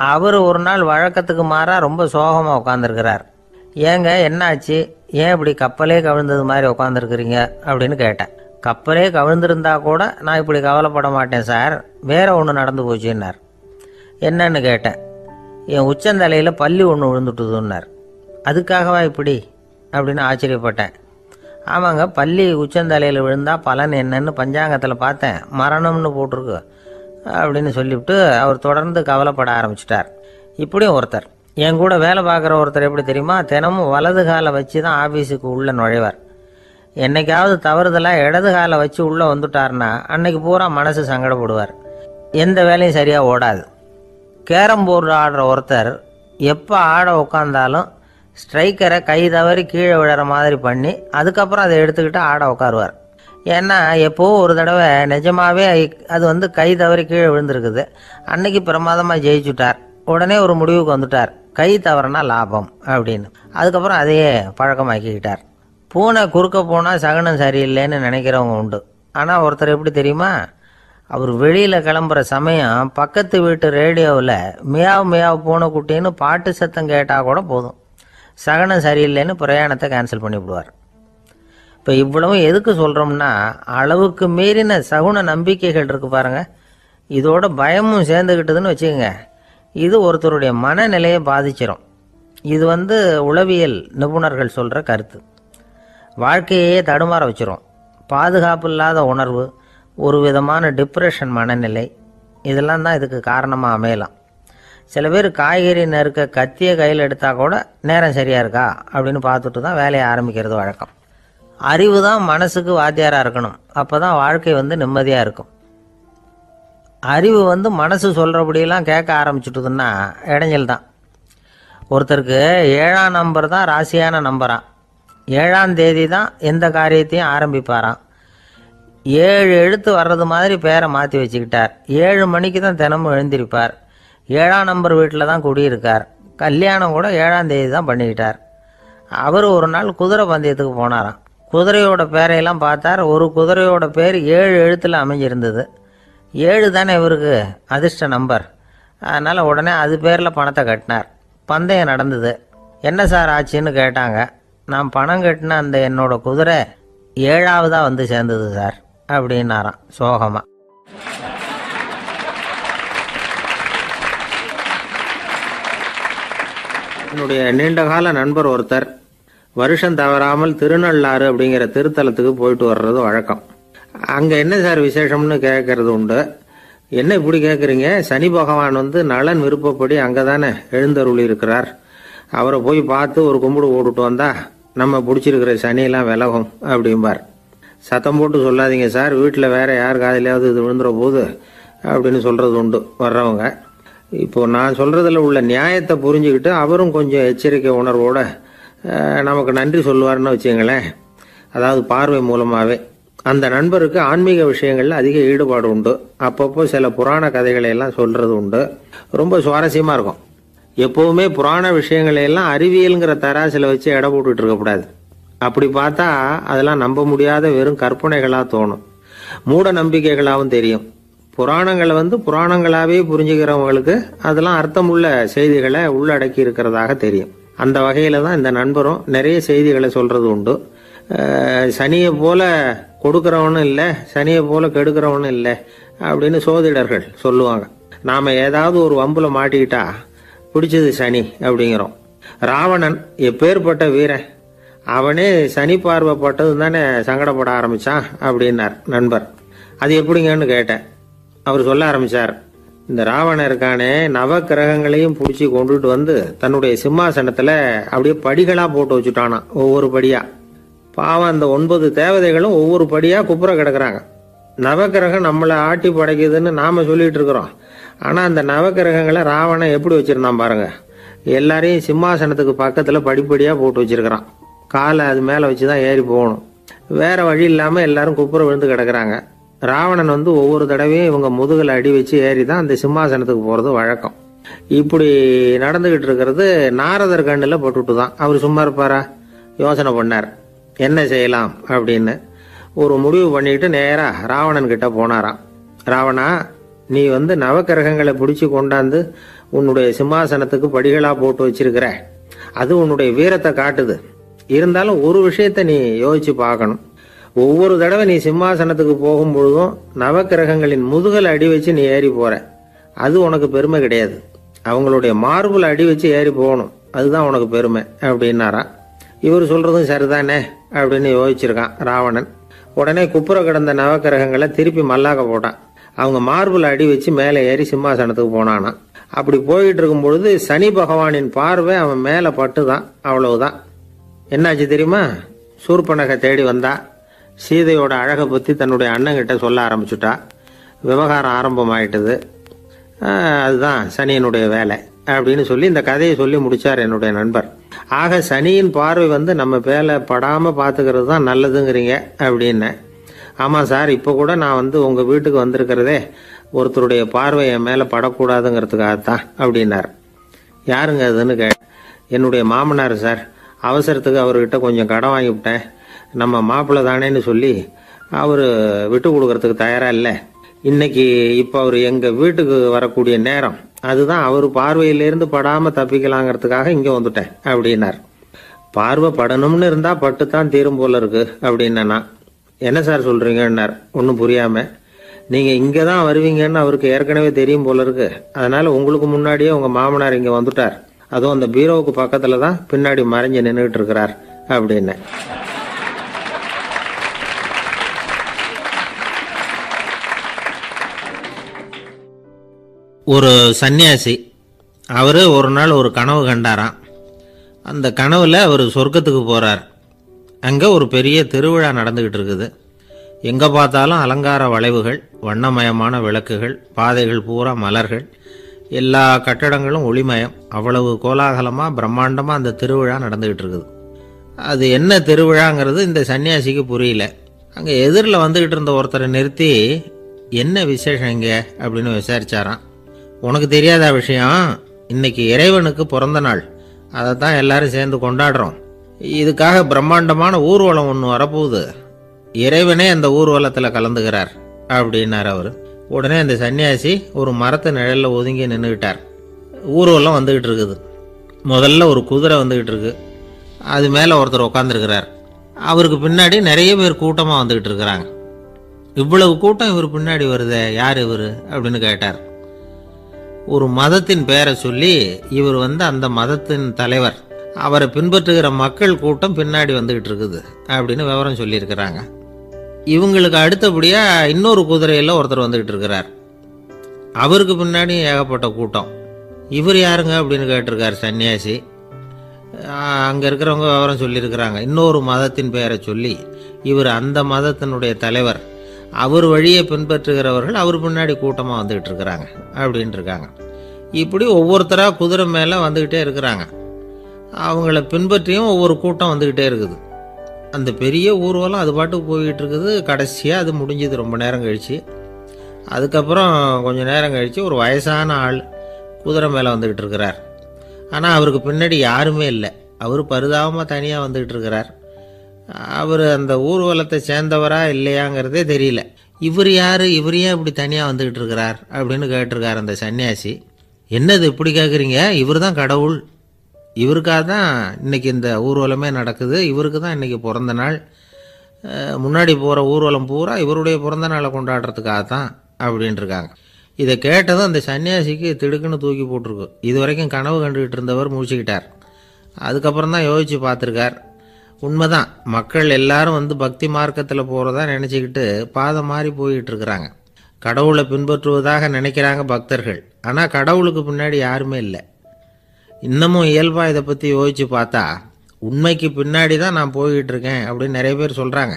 அவர் ஒரு நாள் வழக்கத்துக்கு மாறா ரொம்ப சோகமாக உட்காந்துருக்கிறார் ஏங்க என்னாச்சு? ஏன் இப்படி கப்பலே கவிழ்ந்தது மாதிரி உட்காந்துருக்குறீங்க அப்படின்னு கேட்டேன். கப்பலே கவிழ்ந்திருந்தா கூட நான் இப்படி கவலைப்பட மாட்டேன் சார். வேற ஒன்று நடந்து போச்சுன்னார். என்னன்னு கேட்டேன். என் உச்சந்தலையில் பள்ளி ஒன்று விழுந்துட்டுதுன்னார். அதுக்காகவா இப்படி? அப்படின்னு ஆச்சரியப்பட்டேன். ஆமாங்க பள்ளி உச்சந்தலையில் விழுந்தால் பலன் என்னன்னு பஞ்சாங்கத்தில் பார்த்தேன். மரணம்னு போட்டிருக்கு. அப்படின்னு சொல்லிவிட்டு அவர் தொடர்ந்து கவலைப்பட ஆரம்பிச்சிட்டார். இப்படியும் ஒருத்தர். என் கூட வேலை பார்க்குற ஒருத்தர் எப்படி தெரியுமா? தினமும் வலது காலை வச்சு தான் ஆஃபீஸுக்கு உள்ளே நுழைவார். என்னைக்காவது தவறுதலாக இடது காலை வச்சு உள்ளே வந்துட்டார்னா அன்னைக்கு பூரா மனசு சங்கடப்படுவார். எந்த வேலையும் சரியாக ஓடாது. கேரம் போர்டு ஆடுற ஒருத்தர் எப்போ ஆட உட்காந்தாலும் ஸ்ட்ரைக்கரை கை தவறி கீழே விழற மாதிரி பண்ணி அதுக்கப்புறம் அதை எடுத்துக்கிட்டு ஆட உட்காருவார் ஏன்னா எப்போ ஒரு தடவை நிஜமாவே அது வந்து கை தவறி கீழே விழுந்திருக்குது. அன்னைக்கு பிரமாதமாக ஜெயிச்சுட்டார். உடனே ஒரு முடிவுக்கு வந்துட்டார். கை தவறுனா லாபம் அப்படின்னு. அதுக்கப்புறம் அதையே பழக்கமாக்கிக்கிட்டார். பூனை குறுக்க போனால் சகனம் சரியில்லைன்னு நினைக்கிறவங்க உண்டு. ஆனால் ஒருத்தர் எப்படி தெரியுமா? அவர் வெளியில் கிளம்புற சமயம் பக்கத்து வீட்டு ரேடியோவில் மியாவ் மியாவ் பூனை குட்டின்னு பாட்டு சத்தம் கேட்டால் கூட போதும். சகனம் சரியில்லைன்னு பிரயாணத்தை கேன்சல் பண்ணிவிடுவார். இப்போ இவ்வளவு எதுக்கு சொல்கிறோம்னா அளவுக்கு மீறின சகுன நம்பிக்கைகள் இருக்குது பாருங்கள் இதோட பயமும் சேர்ந்துக்கிட்டதுன்னு வச்சுக்கோங்க. இது ஒருத்தருடைய மனநிலையை பாதிச்சிடும் இது வந்து உளவியல் நிபுணர்கள் சொல்கிற கருத்து. வாழ்க்கையே தடுமாற வச்சிரும். பாதுகாப்பு இல்லாத உணர்வு ஒரு விதமான டிப்ரெஷன் மனநிலை இதெல்லாம் தான் இதுக்கு காரணமாக அமையலாம். சில பேர் காய்கறி நறுக்க கத்தியை கையில் எடுத்தால் கூட நேரம் சரியாக இருக்கா? அப்படின்னு பார்த்துட்டு தான் வேலையை ஆரம்பிக்கிறது வழக்கம். அறிவு தான் மனசுக்கு வாத்தியாராக இருக்கணும். அப்போ தான் வாழ்க்கை வந்து நிம்மதியாக இருக்கும். அறிவு வந்து மனசு சொல்கிறபடியெல்லாம் கேட்க ஆரம்பிச்சுட்டுதுன்னா இடைஞ்சல் தான். ஒருத்தருக்கு ஏழாம் நம்பர் தான் ராசியான நம்பராம் ஏழாம் தேதி தான் எந்த காரியத்தையும் ஆரம்பிப்பாராம். ஏழு எழுத்து வர்றது மாதிரி பேரை மாற்றி வச்சுக்கிட்டார். ஏழு மணிக்கு தான் தினமும் எழுந்திருப்பார். ஏழாம் நம்பர் வீட்டில் தான் குடியிருக்கார். கல்யாணம் கூட ஏழாம் தேதி தான் பண்ணிக்கிட்டார். அவர் ஒரு நாள் குதிரை பந்தயத்துக்கு போனாராம். குதிரையோட பேரையெல்லாம் பார்த்தார். ஒரு குதிரையோட பேர் ஏழு எழுத்தில் அமைஞ்சிருந்தது. ஏழு தானே இவருக்கு அதிர்ஷ்ட நம்பர். அதனால் உடனே அது பேரில் பணத்தை கட்டினார். பந்தயம் நடந்தது. என்ன சார் ஆச்சுன்னு கேட்டாங்க. நான் பணம் கட்டின அந்த என்னோடய குதிரை ஏழாவதாக வந்து சேர்ந்தது சார் அப்படின்னாராம் சோகமாக என்னுடைய நீண்டகால நண்பர் ஒருத்தர் வருஷம் தவறாமல் திருநள்ளாறு அப்படிங்கிற திருத்தலத்துக்கு போயிட்டு வர்றது வழக்கம். அங்கே என்ன சார் விசேஷம்னு கேட்கறது உண்டு? என்ன இப்படி கேட்குறீங்க சனி பகவான் வந்து நலன் விருப்பப்படி அங்கே தானே எழுந்தருள் இருக்கிறார். அவரை போய் பார்த்து ஒரு கும்பிடு போட்டுட்டு வந்தா நம்ம பிடிச்சிருக்கிற சனியெல்லாம் விலகும் அப்படிம்பார். சத்தம் போட்டு சொல்லாதீங்க சார் வீட்டில் வேற யார் காதிலையாவது இது விழுந்துற போது அப்படின்னு சொல்கிறது உண்டு வர்றவங்க. இப்போ நான் சொல்கிறதுல உள்ள நியாயத்தை புரிஞ்சுக்கிட்டு அவரும் கொஞ்சம் எச்சரிக்கை உணர்வோட நமக்கு நன்றி சொல்லுவாருன்னு வச்சுங்களேன் அதாவது பார்வை மூலமாகவே அந்த நண்பருக்கு ஆன்மீக விஷயங்களில் அதிக ஈடுபாடு உண்டு. அப்பப்போ சில புராண கதைகளை எல்லாம் சொல்கிறது உண்டு. ரொம்ப சுவாரஸ்யமாக இருக்கும். எப்போவுமே புராண விஷயங்களை எல்லாம் அறிவியல்ங்கிற தராசில வச்சு எடை போட்டுட்டு இருக்கக்கூடாது அப்படி பார்த்தா அதெல்லாம் நம்ப முடியாத வெறும் கற்பனைகளாக தோணும். மூட நம்பிக்கைகளாகவும் தெரியும். புராணங்களை வந்து புராணங்களாகவே புரிஞ்சுக்கிறவங்களுக்கு அதெல்லாம் அர்த்தமுள்ள செய்திகளை உள்ளடக்கி இருக்கிறதாக தெரியும். அந்த வகையில் தான் இந்த நண்பரும் நிறைய செய்திகளை சொல்கிறது உண்டு. சனியை போல கொடுக்குறவனும் இல்லை சனியை போல கெடுக்கிறவனும் இல்லை அப்படின்னு சோதிடர்கள் சொல்லுவாங்க. நாம் ஏதாவது ஒரு வம்பில் மாட்டிக்கிட்டா பிடிச்சது சனி அப்படிங்கிறோம். ராவணன் எப்பேற்பட்ட வீரன்? அவனே சனி பார்வைப்பட்டது தானே சங்கடப்பட ஆரம்பித்தான் அப்படின்னார் நண்பர். அது எப்படிங்கன்னு கேட்டேன். அவர் சொல்ல ஆரம்பிச்சார் இந்த ராவணன் இருக்கானே நவ கிரகங்களையும் பிடிச்சி கொண்டுட்டு வந்து தன்னுடைய சிம்மாசனத்துல அப்படியே படிகளாக போட்டு வச்சுட்டானா ஒவ்வொரு படியா. பாவம் அந்த ஒன்பது தேவதைகளும் ஒவ்வொரு படியா குப்புற கிடக்குறாங்க. நவக்கிரகம் நம்மளை ஆட்டி படைக்குதுன்னு நாம சொல்லிட்டு இருக்கிறோம். ஆனா அந்த நவக்கிரகங்களை ராவணன் எப்படி வச்சிருந்தான் பாருங்க. எல்லாரையும் சிம்மாசனத்துக்கு பக்கத்துல படிப்படியா போட்டு வச்சிருக்கிறான். காலை அது மேல வச்சுதான் ஏறி போகணும். வேற வழி இல்லாம எல்லாரும் குப்புற விழுந்து கிடக்குறாங்க. ராவணன் வந்து ஒவ்வொரு தடவையும் இவங்க முதுகில் அடி வச்சு ஏறி தான் அந்த சிம்மாசனத்துக்கு போகிறது வழக்கம். இப்படி நடந்துகிட்டு இருக்கிறது நாரதர் கண்ணில் போட்டுட்டு தான் அவர் சும்மா இருப்பாரா? யோசனை பண்ணார். என்ன செய்யலாம் அப்படின்னு. ஒரு முடிவு பண்ணிட்டு நேராக ராவணன் கிட்ட போனாராம். ராவணா நீ வந்து நவக்கிரகங்களை பிடிச்சி கொண்டாந்து உன்னுடைய சிம்மாசனத்துக்கு படிகளாக போட்டு வச்சிருக்கிற. அது உன்னுடைய வீரத்தை காட்டுது. இருந்தாலும் ஒரு விஷயத்த நீ யோசிச்சு பார்க்கணும். ஒவ்வொரு தடவை நீ சிம்மாசனத்துக்கு போகும் பொழுதும் நவக்கிரகங்களின் முதுகல் அடி வச்சு நீ ஏறி போற. அது உனக்கு பெருமை கிடையாது. அவங்களுடைய மார்புல அடி வச்சு ஏறி போகணும். அதுதான் உனக்கு பெருமை அப்படின்னாரா. இவர் சொல்றதும் சரிதானே அப்படின்னு யோசிச்சிருக்கான் ராவணன். உடனே குப்புற கிடந்த நவக்கிரகங்களை திருப்பி மல்லாக்க போட்டான். அவங்க மார்புல அடி வச்சு மேலே ஏறி சிம்மாசனத்துக்கு போனானா அப்படி போயிட்டு இருக்கும் பொழுது சனி பகவானின் பார்வை அவன் மேலே பட்டுதான். அவ்வளவுதான். என்னாச்சு தெரியுமா? சூர்பனகை தேடி வந்தா. சீதையோட அழகை பற்றி தன்னுடைய அண்ணங்கிட்ட சொல்ல ஆரம்பிச்சுட்டா. விவகாரம் ஆரம்பமாயிட்டது. அதுதான் சனியனுடைய வேலை அப்படின்னு சொல்லி இந்த கதையை சொல்லி முடித்தார் என்னுடைய நண்பர். ஆக சனியின் பார்வை வந்து நம்ம வேலை படாமல் பார்த்துக்கிறது தான் நல்லதுங்கிறீங்க அப்படின்னு. ஆமாம் சார் இப்போ கூட நான் வந்து உங்கள் வீட்டுக்கு வந்திருக்கிறதே ஒருத்தருடைய பார்வை என் மேலே படக்கூடாதுங்கிறதுக்காகத்தான் அப்படின்னார். யாருங்க அதுன்னு கே என்னுடைய மாமனார் சார் அவசரத்துக்கு அவர்கிட்ட கொஞ்சம் கடன் வாங்கிவிட்டேன். நம்ம மாப்பிள்ளை தானேன்னு சொல்லி அவர் விட்டு கொடுக்கறதுக்கு தயாராக இல்லை. இன்னைக்கு இப்போ அவர் எங்கள் வீட்டுக்கு வரக்கூடிய நேரம். அதுதான் அவர் பார்வையிலேருந்து படாமல் தப்பிக்கலாங்கிறதுக்காக இங்கே வந்துட்டேன் அப்படின்னார். பார்வை படணும்னு இருந்தால் பட்டு தான் தீரும் போல இருக்கு அப்படின்னா என்ன சார் சொல்கிறீங்கன்னார் ஒன்றும் புரியாமல் நீங்கள் இங்கே தான் வருவீங்கன்னு அவருக்கு ஏற்கனவே தெரியும் போல இருக்கு. அதனால் உங்களுக்கு முன்னாடியே உங்கள் மாமனார் இங்கே வந்துட்டார். அதுவும் அந்த பீரோவுக்கு பக்கத்தில் தான் பின்னாடி மறைஞ்சு நின்றுட்டு இருக்கிறார் அப்படின்னு ஒரு சன்னியாசி அவர் ஒரு நாள் ஒரு கனவு கண்டாராம். அந்த கனவில் அவர் சொர்க்கத்துக்கு போகிறார் அங்கே ஒரு பெரிய திருவிழா நடந்துக்கிட்டு இருக்குது. எங்கே பார்த்தாலும் அலங்கார வளைவுகள் வண்ணமயமான விளக்குகள் பாதைகள் பூரா மலர்கள். எல்லா கட்டடங்களும் ஒளிமயம். அவ்வளவு கோலாகலமாக பிரம்மாண்டமாக அந்த திருவிழா நடந்துக்கிட்டு இருக்குது. அது என்ன திருவிழாங்கிறது இந்த சன்னியாசிக்கு புரியல. அங்கே எதிரில் வந்துக்கிட்டு இருந்த ஒருத்தரை நிறுத்தி என்ன விசேஷம் இங்கே? அப்படின்னு விசாரிச்சாராம். உனக்கு தெரியாத விஷயம்? இன்னைக்கு இறைவனுக்கு பிறந்த நாள். அதை தான் எல்லாரும் சேர்ந்து கொண்டாடுறோம். இதுக்காக பிரம்மாண்டமான ஊர்வலம் ஒன்று வரப்போகுது. இறைவனே அந்த ஊர்வலத்தில் கலந்துகிறார் அப்படின்னார் அவர். உடனே அந்த சன்னியாசி ஒரு மரத்து நிழலில் ஒதுங்கி நின்றுக்கிட்டார் ஊர்வலம் வந்துக்கிட்டு இருக்குது. முதல்ல ஒரு குதிரை வந்துக்கிட்டு இருக்கு. அது மேலே ஒருத்தர் உட்காந்துருக்கிறார் அவருக்கு பின்னாடி நிறைய பேர் கூட்டமாக வந்துக்கிட்டு இருக்கிறாங்க. இவ்வளவு கூட்டம் இவர் பின்னாடி வருதே யார் இவர்? அப்படின்னு கேட்டார். ஒரு மதத்தின் பெயரை சொல்லி இவர் வந்து அந்த மதத்தின் தலைவர். அவரை பின்பற்றுகிற மக்கள் கூட்டம் பின்னாடி வந்துகிட்டு இருக்குது அப்படின்னு விவரம் சொல்லியிருக்கிறாங்க. இவங்களுக்கு அடுத்தபடியாக இன்னொரு குதிரையில் ஒருத்தர் வந்துக்கிட்டு இருக்கிறார். அவருக்கு பின்னாடி ஏகப்பட்ட கூட்டம். இவர் யாருங்க அப்படின்னு கேட்டிருக்கார் சன்னியாசி. அங்கே இருக்கிறவங்க விவரம் சொல்லியிருக்கிறாங்க. இன்னொரு மதத்தின் பெயரை சொல்லி இவர் அந்த மதத்தினுடைய தலைவர். அவர் வழியை பின்பற்றுகிறவர்கள் அவர் பின்னாடி கூட்டமாக வந்துக்கிட்டு இருக்கிறாங்க அப்படின்ட்டு இருக்காங்க இப்படி ஒவ்வொருத்தராக குதிரை மேலே வந்துக்கிட்டே இருக்கிறாங்க. அவங்கள பின்பற்றியும் ஒவ்வொரு கூட்டம் வந்துக்கிட்டே இருக்குது. அந்த பெரிய ஊர்வலம் அது பாட்டுக்கு போய்கிட்டு இருக்குது கடைசியாக அது முடிஞ்சது. ரொம்ப நேரம் கழிச்சு. அதுக்கப்புறம் கொஞ்சம் நேரம் கழித்து ஒரு வயசான ஆள் குதிரை மேலே வந்துக்கிட்டு இருக்கிறார் ஆனால் அவருக்கு பின்னாடி யாருமே இல்லை. அவர் பரிதாபமாக தனியாக வந்துக்கிட்டு இருக்கிறார் அவர் அந்த ஊர்வலத்தை சேர்ந்தவரா இல்லையாங்கிறதே தெரியல. இவர் யார்? இவர் ஏன் இப்படி தனியாக வந்துக்கிட்டு இருக்கிறார்? அப்படின்னு கேட்டிருக்கார் அந்த சன்னியாசி. என்னது இப்படி கேட்குறீங்க இவர் தான் கடவுள். இவருக்காக தான் இன்னைக்கு இந்த ஊர்வலமே நடக்குது. இவருக்கு தான் இன்றைக்கி பிறந்த நாள். முன்னாடி போகிற ஊர்வலம் பூரா இவருடைய பிறந்த நாளை கொண்டாடுறதுக்காக தான் அப்படின்ட்டுருக்காங்க இதை கேட்டதும் அந்த சன்னியாசிக்கு திடுக்குன்னு தூக்கி போட்டிருக்கு. இது வரைக்கும் கனவு கண்டுகிட்டு இருந்தவர் முடிச்சுக்கிட்டார் அதுக்கப்புறம் தான் யோசித்து பார்த்துருக்கார். உண்மைதான். மக்கள் எல்லாரும் வந்து பக்தி மார்க்கத்தில் போகிறதா நினச்சிக்கிட்டு பாதை மாறி போயிட்டு இருக்கிறாங்க கடவுளை பின்பற்றுவதாக நினைக்கிறாங்க பக்தர்கள். ஆனால் கடவுளுக்கு பின்னாடி யாருமே இல்லை. இன்னமும் இயல்பாக இதை பற்றி யோசித்து பார்த்தா உண்மைக்கு பின்னாடி தான் நான் போய்கிட்டு இருக்கேன் அப்படின்னு நிறைய பேர் சொல்கிறாங்க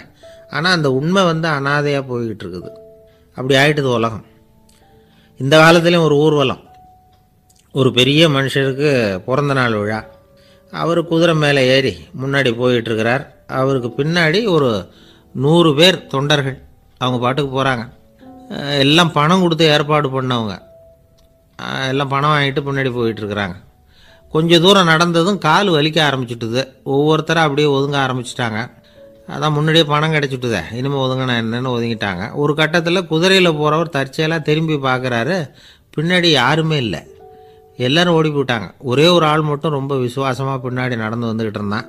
ஆனால் அந்த உண்மை வந்து அனாதையாக போய்கிட்டு இருக்குது அப்படி ஆயிட்டுது உலகம். இந்த காலத்துலேயும் ஒரு ஊர்வலம். ஒரு பெரிய மனுஷருக்கு பிறந்த நாள் விழா. அவர் குதிரை மேலே ஏறி முன்னாடி போயிட்டுருக்கிறார். அவருக்கு பின்னாடி ஒரு நூறு பேர் தொண்டர்கள் அவங்க பாட்டுக்கு போகிறாங்க எல்லாம் பணம் கொடுத்து ஏற்பாடு பண்ணவங்க. எல்லாம் பணம் வாங்கிட்டு பின்னாடி போயிட்டுருக்குறாங்க. கொஞ்சம் தூரம் நடந்ததும் கால் வலிக்க ஆரம்பிச்சுட்டுது. ஒவ்வொருத்தரும் அப்படியே ஒதுங்க ஆரம்பிச்சிட்டாங்க. அதான் முன்னாடியே பணம் கிடச்சிட்டுதே. இனிமேல் ஒதுங்கினா என்னன்னு ஒதுங்கிட்டாங்க. ஒரு கட்டத்தில் குதிரையில் போகிறவர் தற்செயலாக திரும்பி பார்க்குறாரு பின்னாடி யாருமே இல்லை. எல்லாரும் ஓடி போயிட்டாங்க. ஒரே ஒரு ஆள் மட்டும் ரொம்ப விசுவாசமாக பின்னாடி நடந்து வந்துக்கிட்டு இருந்தான்.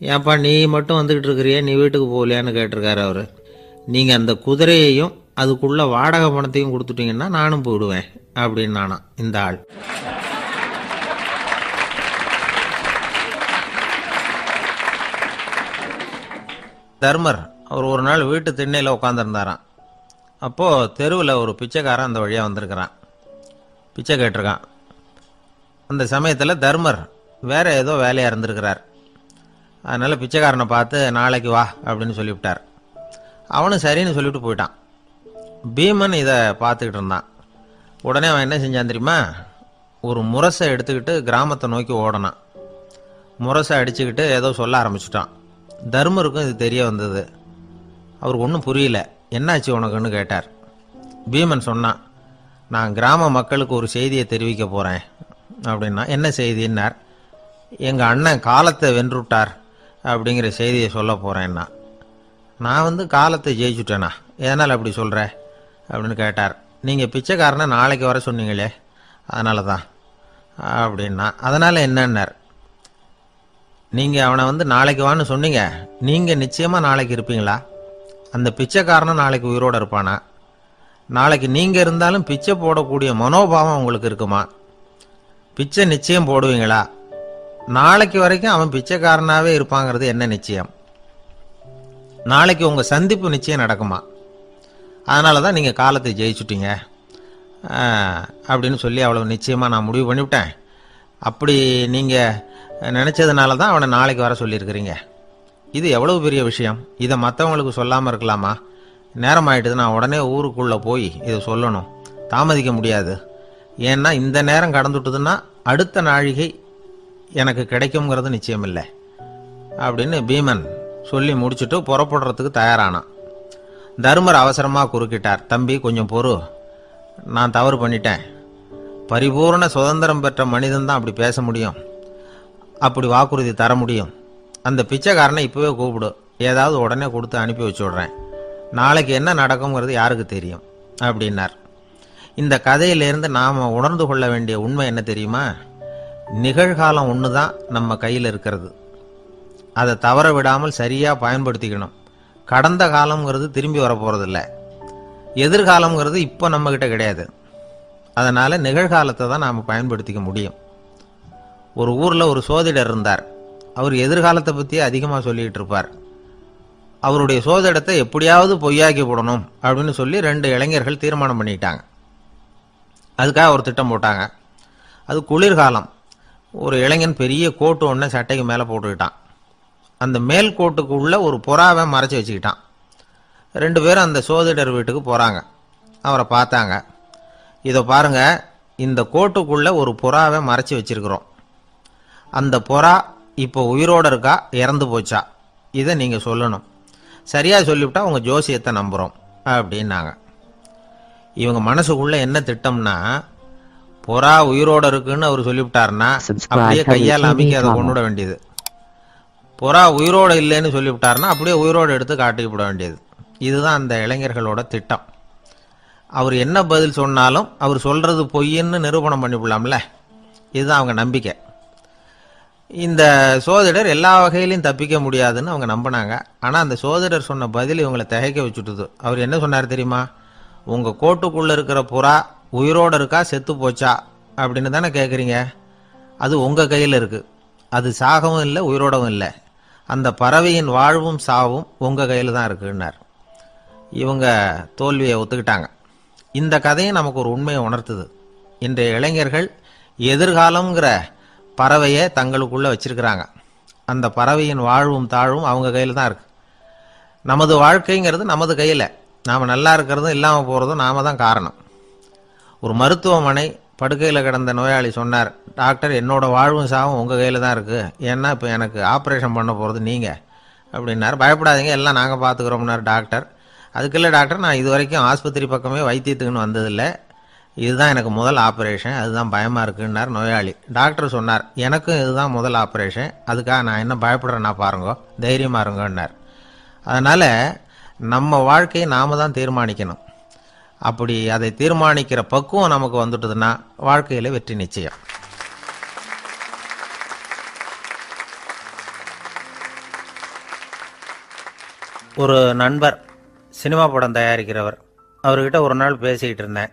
ஏன்ப்பா நீ மட்டும் வந்துக்கிட்டு இருக்கிறியே நீ வீட்டுக்கு போகலையான்னு கேட்டிருக்காரு அவர். நீங்கள் அந்த குதிரையையும் அதுக்குள்ளே வாடகை பணத்தையும் கொடுத்துட்டிங்கன்னா நானும் போயிடுவேன் அப்படின்னு நானா இந்த ஆள். தர்மர் அவர் ஒரு நாள் வீட்டு திண்ணையில் உட்காந்துருந்தாராம் அப்போது தெருவில் ஒரு பிச்சைக்காரன் அந்த வழியாக வந்திருக்கிறான். பிச்சை கேட்டிருக்கான். அந்த சமயத்தில் தர்மர் வேறு ஏதோ வேலையாக இருந்திருக்கிறார். அதனால் பிச்சைக்காரனை பார்த்து நாளைக்கு வா அப்படின்னு சொல்லிவிட்டார். அவனும் சரின்னு சொல்லிவிட்டு போயிட்டான். பீமன் இதை பார்த்துக்கிட்டு இருந்தான். உடனே அவன் என்ன செஞ்சான் தெரியுமா? ஒரு முரசை எடுத்துக்கிட்டு கிராமத்தை நோக்கி ஓடனான். முரசை அடிச்சுக்கிட்டு ஏதோ சொல்ல ஆரம்பிச்சிட்டான். தர்மருக்கும் இது தெரிய வந்தது. அவருக்கு ஒன்றும் புரியல. என்னாச்சு உனக்குன்னு? கேட்டார். பீமன் சொன்னான் நான் கிராம மக்களுக்கு ஒரு செய்தியை தெரிவிக்க போகிறேன் அப்படின்னா என்ன செய்தின்னார் எங்கள் அண்ணன் காலத்தை வென்றுட்டார் அப்படிங்கிற செய்தியை சொல்ல போகிறேன்னா நான் வந்து காலத்தை ஜெயிச்சுட்டேனா? எதனால் அப்படி சொல்கிற அப்படின்னு கேட்டார். நீங்கள் பிச்சைக்காரனை நாளைக்கு வர சொன்னீங்களே அதனால தான் அப்படின்னா அதனால் என்னன்னார்? நீங்கள் அவனை வந்து நாளைக்கு வான்னு சொன்னீங்க நீங்கள் நிச்சயமாக நாளைக்கு இருப்பீங்களா? அந்த பிச்சைக்காரனும் நாளைக்கு உயிரோடு இருப்பானா? நாளைக்கு நீங்கள் இருந்தாலும் பிச்சை போடக்கூடிய மனோபாவம் உங்களுக்கு இருக்குமா? பிச்சை நிச்சயம் போடுவீங்களா? நாளைக்கு வரைக்கும் அவன் பிச்சைக்காரனாகவே இருப்பாங்கிறது என்ன நிச்சயம்? நாளைக்கு உங்கள் சந்திப்பு நிச்சயம் நடக்குமா? அதனால தான் நீங்கள் காலத்தை ஜெயிச்சுட்டீங்க. அப்படின்னு சொல்லி அவ்வளோ நிச்சயமாக நான் முடிவு பண்ணிவிட்டேன். அப்படி நீங்கள் நினச்சதுனால தான் அவனை நாளைக்கு வர சொல்லியிருக்கிறீங்க. இது எவ்வளவு பெரிய விஷயம்? இதை மற்றவங்களுக்கு சொல்லாமல் இருக்கலாமா? நேரம் ஆயிட்டுது நான் உடனே ஊருக்குள்ளே போய் இதை சொல்லணும். தாமதிக்க முடியாது. ஏன்னா இந்த நேரம் கடந்துட்டுதுன்னா அடுத்த நாழிகை எனக்கு கிடைக்குங்கிறது நிச்சயம் இல்லை அப்படின்னு பீமன் சொல்லி முடிச்சுட்டு புறப்படுறதுக்கு தயாரானான் தருமர் அவசரமாக குறுக்கிட்டார். தம்பி கொஞ்சம் பொறு. நான் தவறு பண்ணிட்டேன். பரிபூர்ண சுதந்திரம் பெற்ற மனிதன் தான் அப்படி பேச முடியும். அப்படி வாக்குறுதி தர முடியும். அந்த பிச்சைக்காரனை இப்போவே கூப்பிடு. ஏதாவது உடனே கொடுத்து அனுப்பி வச்சு விட்றேன். நாளைக்கு என்ன நடக்குங்கிறது யாருக்கு தெரியும்? அப்படின்னார். இந்த கதையிலேருந்து நாம் உணர்ந்து கொள்ள வேண்டிய உண்மை என்ன தெரியுமா? நிகழ்காலம் ஒன்று தான் நம்ம கையில் இருக்கிறது. அதை தவற விடாமல் சரியாக பயன்படுத்திக்கணும். கடந்த காலம்ங்கிறது திரும்பி வரப்போகிறதில்ல எதிர்காலங்கிறது எதிர்காலம்ங்கிறது இப்போ நம்மக்கிட்ட கிடையாது. அதனால் நிகழ்காலத்தை தான் நாம் பயன்படுத்திக்க முடியும். ஒரு ஊரில் ஒரு சோதிடர் இருந்தார். அவர் எதிர்காலத்தை பற்றி அதிகமாக சொல்லிகிட்டு இருப்பார். அவருடைய சோதிடத்தை எப்படியாவது பொய்யாக்கி போடணும் அப்படின்னு சொல்லி ரெண்டு இளைஞர்கள் தீர்மானம் பண்ணிட்டாங்க. அதுக்காக ஒரு திட்டம் போட்டாங்க. அது குளிர்காலம். ஒரு இளைஞன் பெரிய கோட்டு ஒன்று சட்டைக்கு மேலே போட்டுக்கிட்டான். அந்த மேல் கோட்டுக்குள்ளே ஒரு புறாவை மறைச்சி வச்சுக்கிட்டான். ரெண்டு பேரும் அந்த சோதிடர் வீட்டுக்கு போகிறாங்க அவரை பார்த்தாங்க. இதை பாருங்க இந்த கோட்டுக்குள்ளே ஒரு புறாவை மறைச்சி வச்சுருக்குறோம். அந்த புறா இப்போ உயிரோடு இருக்கா? இறந்து போச்சா? இதை நீங்கள் சொல்லணும். சரியாக சொல்லிவிட்டா உங்கள் ஜோசியத்தை நம்புகிறோம் அப்படின்னாங்க. இவங்க மனசுக்குள்ள என்ன திட்டம்னா புறா உயிரோடு இருக்குன்னு அவர் சொல்லிவிட்டாருன்னா அப்படியே கையால் அமைக்க அதை. கொண்டு விட வேண்டியது. புறா உயிரோடு இல்லைன்னு சொல்லிவிட்டாருன்னா அப்படியே உயிரோடு எடுத்து காட்டிக்கு விட வேண்டியது. இதுதான் அந்த இளைஞர்களோட திட்டம். அவர் என்ன பதில் சொன்னாலும் அவர் சொல்றது பொய்ன்னு நிரூபணம் பண்ணிவிடலாம்ல. இதுதான் அவங்க நம்பிக்கை. இந்த சோதிடர் எல்லா வகையிலையும் தப்பிக்க முடியாதுன்னு அவங்க நம்பினாங்க. ஆனால் அந்த சோதிடர் சொன்ன பதில் இவங்களை திகைக்க வச்சுட்டுது. அவர் என்ன சொன்னார் தெரியுமா? உங்கள் கோட்டுக்குள்ளே இருக்கிற புறா உயிரோடு இருக்கா செத்து போச்சா? அப்படின்னு தானே கேட்குறீங்க அது உங்கள் கையில் இருக்குது அது சாகவும் இல்லை உயிரோடவும் இல்லை. அந்த பறவையின் வாழ்வும் சாவும் உங்கள் கையில் தான் இருக்குன்னார். இவங்க தோல்வியை ஒத்துக்கிட்டாங்க. இந்த கதையும் நமக்கு ஒரு உண்மையை உணர்த்துது. இன்றைய இளைஞர்கள் எதிர்காலங்கிற பறவையை தங்களுக்குள்ள வச்சிருக்கிறாங்க. அந்த பறவையின் வாழ்வும் தாழ்வும் அவங்க கையில் தான் இருக்கு. நமது வாழ்க்கைங்கிறது நமது கையில். நாம் நல்லா இருக்கிறதும் இல்லாமல் போகிறதும் நாம தான் காரணம். ஒரு மருத்துவமனை படுக்கையில் கிடந்த நோயாளி சொன்னார் டாக்டர் என்னோடய வாழ்வும் சாவும் உங்கள் கையில் தான் இருக்குது ஏன்னா இப்போ எனக்கு ஆப்ரேஷன் பண்ண போகிறது நீங்கள் அப்படின்னார். பயப்படாதீங்க எல்லாம் நாங்கள் பார்த்துக்குறோம்னார் டாக்டர். அதுக்குள்ளே டாக்டர் நான் இது வரைக்கும் ஆஸ்பத்திரி பக்கமே வைத்தியத்துக்குன்னு வந்ததில்லை. இதுதான் எனக்கு முதல் ஆப்ரேஷன் அதுதான் பயமாக இருக்குன்னார் நோயாளி. டாக்டர் சொன்னார் எனக்கும் இதுதான் முதல் ஆப்ரேஷன். அதுக்காக நான் என்ன பயப்படுறேன்னா பாருங்க தைரியமாக இருங்கன்னார். அதனால் நம்ம வாழ்க்கையை நாம தான் தீர்மானிக்கணும். அப்படி அதை தீர்மானிக்கிற பக்குவம் நமக்கு வந்துட்டதுன்னா வாழ்க்கையில் வெற்றி நிச்சயம். ஒரு நண்பர் சினிமா படம் தயாரிக்கிறவர். அவர்கிட்ட ஒரு நாள் பேசிக்கிட்டு இருந்தேன்.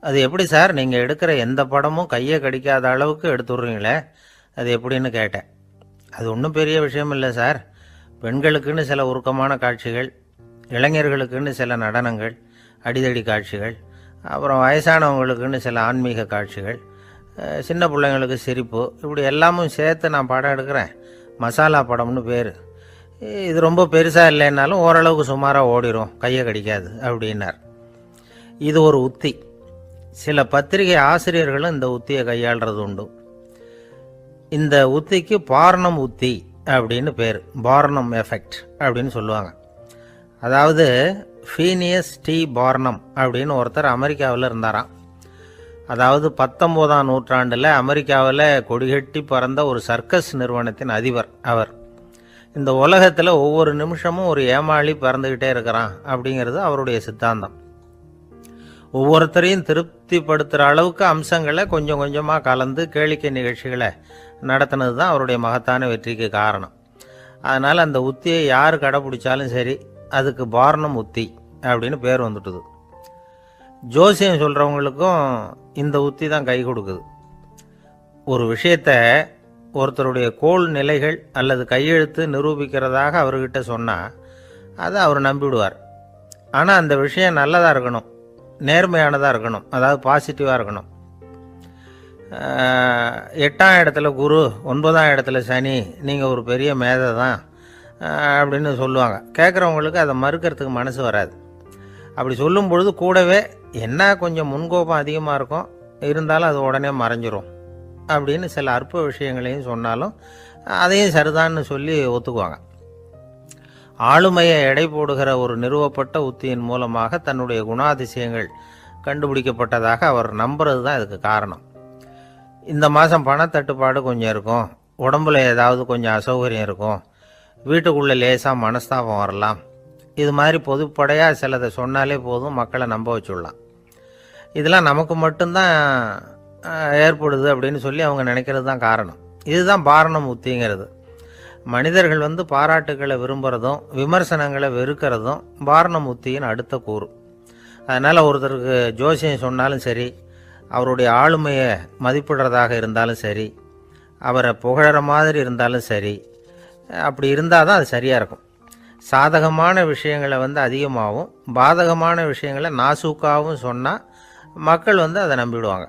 அது எப்படி சார்? நீங்கள் எடுக்கிற எந்த படமும் கையை கடிக்காத அளவுக்கு எடுத்துடுறீங்களே? அது எப்படின்னு கேட்டேன். அது ஒன்றும் பெரிய விஷயம் இல்லை சார். பெண்களுக்குன்னு சில உருக்கமான காட்சிகள் இளைஞர்களுக்குன்னு சில நடனங்கள் அடிதடி காட்சிகள் அப்புறம் வயசானவங்களுக்குன்னு சில ஆன்மீக காட்சிகள் சின்ன பிள்ளைங்களுக்கு சிரிப்பு இப்படி எல்லாமும் சேர்த்து நான் படம் எடுக்கிறேன். மசாலா படம்னு பேர். இது ரொம்ப பெருசாக இல்லைன்னாலும் ஓரளவுக்கு சுமாராக ஓடிரும். கையை கடிக்காது அப்படின்னார். இது ஒரு உத்தி. சில பத்திரிகை ஆசிரியர்களும் இந்த உத்தியை கையாளுறது உண்டு. இந்த உத்திக்கு பாரணம் உத்தி அப்படின்னு பேர். பாரணம் எஃபெக்ட் அப்படின்னு சொல்லுவாங்க. அதாவது ஃபீனியஸ் டி பார்னம் அப்படின்னு ஒருத்தர் அமெரிக்காவில் இருந்தாராம். அதாவது பத்தொம்போதாம் நூற்றாண்டில் அமெரிக்காவில் கொடிகட்டி பறந்த ஒரு சர்க்கஸ் நிறுவனத்தின் அதிபர் அவர். இந்த உலகத்தில் ஒவ்வொரு நிமிஷமும் ஒரு ஏமாளி பறந்துக்கிட்டே இருக்கிறான் அப்படிங்கிறது அவருடைய சித்தாந்தம். ஒவ்வொருத்தரையும் திருப்திப்படுத்துகிற அளவுக்கு அம்சங்களை கொஞ்சம் கொஞ்சமாக கலந்து கேளிக்கை நிகழ்ச்சிகளை நடத்தினது தான் அவருடைய மகத்தான வெற்றிக்கு காரணம். அதனால் அந்த உத்தியை யார் கடைப்பிடிச்சாலும் சரி அதுக்கு பாரணம் உத்தி அப்படின்னு பேர் வந்துட்டுது. ஜோசியம் சொல்கிறவங்களுக்கும் இந்த உத்தி தான் கை கொடுக்குது. ஒரு விஷயத்த ஒருத்தருடைய கோல் நிலைகள் அல்லது கையெழுத்து நிரூபிக்கிறதாக அவர்கிட்ட சொன்னால் அதை அவர் நம்பிவிடுவார். ஆனால் அந்த விஷயம் நல்லதாக இருக்கணும் நேர்மையானதாக இருக்கணும் அதாவது பாசிட்டிவாக இருக்கணும். எட்டாம் இடத்துல குரு ஒன்பதாம் இடத்துல சனி நீங்கள் ஒரு பெரிய மேதை தான். அப்படின்னு சொல்லுவாங்க. கேட்குறவங்களுக்கு அதை மறுக்கிறதுக்கு மனசு வராது. அப்படி சொல்லும் பொழுது கூடவே என்ன கொஞ்சம் முன்கோபம் அதிகமாக இருக்கும் இருந்தாலும் அது உடனே மறைஞ்சிரும். அப்படின்னு சில அற்ப விஷயங்களையும் சொன்னாலும் அதையும் சரிதான்னு சொல்லி ஒத்துக்குவாங்க. ஆளுமையை எடை போடுகிற ஒரு நிறுவப்பட்ட உத்தியின் மூலமாக தன்னுடைய குணாதிசயங்கள் கண்டுபிடிக்கப்பட்டதாக அவர் நம்புறது தான் இதுக்கு காரணம். இந்த மாதம் பணத்தட்டுப்பாடு கொஞ்சம் இருக்கும். உடம்புல ஏதாவது கொஞ்சம் அசௌகரியம் இருக்கும். வீட்டுக்குள்ளே லேசாக மனஸ்தாபம் வரலாம். இது மாதிரி பொதுப்படையாக சிலதை சொன்னாலே போதும் மக்களை நம்ப வச்சுடலாம். இதெல்லாம் நமக்கு மட்டும்தான் ஏற்படுது அப்படின்னு சொல்லி அவங்க நினைக்கிறது தான் காரணம். இதுதான் பாரணம் உத்திங்கிறது மனிதர்கள் வந்து பாராட்டுகளை விரும்புகிறதும் விமர்சனங்களை வெறுக்கிறதும் பாரணம் உத்தியின் அடுத்த கூறு. அதனால் ஒருத்தருக்கு ஜோசியம் சொன்னாலும் சரி அவருடைய ஆளுமையை மதிப்பிடுறதாக இருந்தாலும் சரி அவரை புகழற மாதிரி இருந்தாலும் சரி அப்படி இருந்தால் தான் அது சரியாக இருக்கும். சாதகமான விஷயங்களை வந்து அதிகமாகவும் பாதகமான விஷயங்களை நாசூக்காகவும் சொன்னால் மக்கள் வந்து அதை நம்பிவிடுவாங்க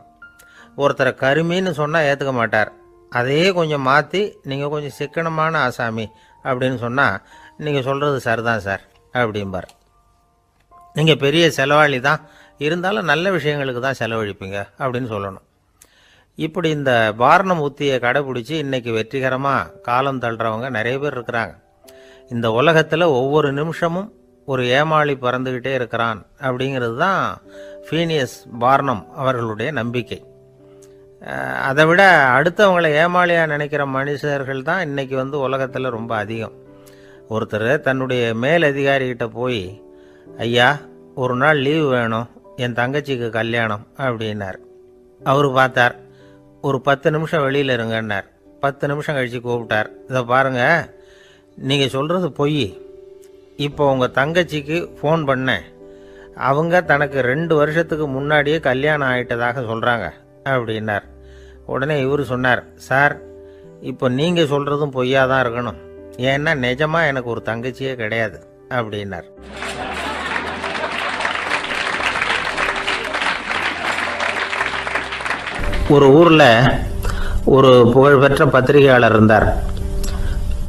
ஒருத்தரை கருமின்னு சொன்னால் ஏற்றுக்க மாட்டார். அதையே கொஞ்சம் மாற்றி நீங்கள் கொஞ்சம் சிக்கனமான ஆசாமி அப்படின்னு சொன்னால் நீங்கள் சொல்கிறது சரிதான் சார் அப்படிம்பார். நீங்கள் பெரிய செலவாளி தான். இருந்தாலும் நல்ல விஷயங்களுக்கு தான் செலவழிப்பீங்க அப்படின்னு சொல்லணும். இப்படி இந்த பாரணம் உத்தியை கடைபிடிச்சி இன்னைக்கு வெற்றிகரமாக காலம் தள்ளுறவங்க நிறைய பேர் இருக்கிறாங்க. இந்த உலகத்தில் ஒவ்வொரு நிமிஷமும் ஒரு ஏமாளி பறந்துக்கிட்டே இருக்கிறான் அப்படிங்கிறது தான் ஃபீனியஸ் பார்னம் அவர்களுடைய நம்பிக்கை. அதை விட அடுத்தவங்களை ஏமாளியாக நினைக்கிற மனுஷர்கள் தான் இன்னைக்கு வந்து உலகத்தில் ரொம்ப அதிகம். ஒருத்தர் தன்னுடைய மேலதிகாரிகிட்ட போய் ஐயா ஒரு நாள் லீவு வேணும் என் தங்கச்சிக்கு கல்யாணம் அப்படின்னார். அவர் பார்த்தார். ஒரு பத்து நிமிஷம் வெளியில் இருங்கன்னார். பத்து நிமிஷம் கழித்து கூப்பிட்டார். இதை பாருங்கள் நீங்கள் சொல்கிறது பொய். இப்போ உங்கள் தங்கச்சிக்கு ஃபோன் பண்ணேன். அவங்க தனக்கு ரெண்டு வருஷத்துக்கு முன்னாடியே கல்யாணம் ஆகிட்டதாக சொல்கிறாங்க அப்படின்னார். உடனே இவர் சொன்னார் சார் இப்போ நீங்கள் சொல்கிறதும் பொய்யாக தான் இருக்கணும். ஏன்னா நிஜமாக எனக்கு ஒரு தங்கச்சியே கிடையாது அப்படின்னார். ஒரு ஊரில் ஒரு புகழ்பெற்ற பத்திரிகையாளர் இருந்தார்.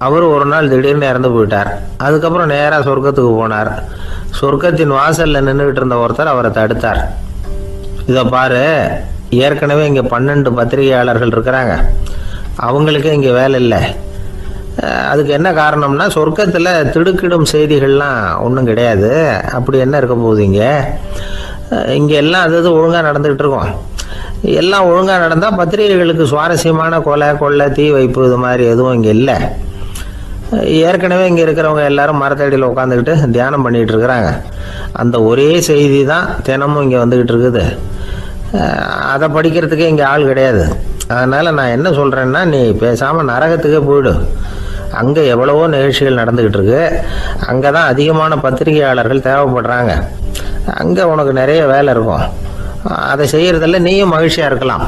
அவர் ஒரு நாள் திடீர்னு இறந்து போயிட்டார். அதுக்கப்புறம் நேராக சொர்க்கத்துக்கு போனார். சொர்க்கத்தின் வாசலில் நின்றுக்கிட்டு இருந்த ஒருத்தர் அவரை தடுத்தார். இதை பாரு ஏற்கனவே இங்கே பன்னெண்டு பத்திரிகையாளர்கள் இருக்கிறாங்க. அவங்களுக்கே இங்கே வேலை இல்லை. அதுக்கு என்ன காரணம்னா சொர்க்கத்தில் திடுக்கிடும் செய்திகள்லாம் ஒன்றும் கிடையாது. அப்படி என்ன இருக்க போகுது இங்கே? இங்கே எல்லாம் அது ஒழுங்காக நடந்துக்கிட்டு இருக்கோம். எல்லாம் ஒழுங்காக நடந்தால் பத்திரிகைகளுக்கு சுவாரஸ்யமான கொலை கொள்ளை தீ வைப்பு இது மாதிரி எதுவும் இங்கே இல்லை. ஏற்கனவே இங்கே இருக்கிறவங்க எல்லாரும் மரத்தடியில் உட்காந்துக்கிட்டு தியானம் பண்ணிகிட்டு இருக்கிறாங்க. அந்த ஒரே செய்தி தான் தினமும் இங்கே வந்துக்கிட்டு இருக்குது. அதை படிக்கிறதுக்கே இங்கே ஆள் கிடையாது. அதனால் நான் என்ன சொல்கிறேன்னா நீ பேசாமல் நரகத்துக்கே போயிடு. அங்கே எவ்வளவோ நிகழ்ச்சிகள் நடந்துக்கிட்டு இருக்கு. அங்கே தான் அதிகமான பத்திரிகையாளர்கள் தேவைப்படுறாங்க. அங்கே உனக்கு நிறைய வேலை இருக்கும். அதை செய்கிறதில் நீயும் மகிழ்ச்சியாக இருக்கலாம்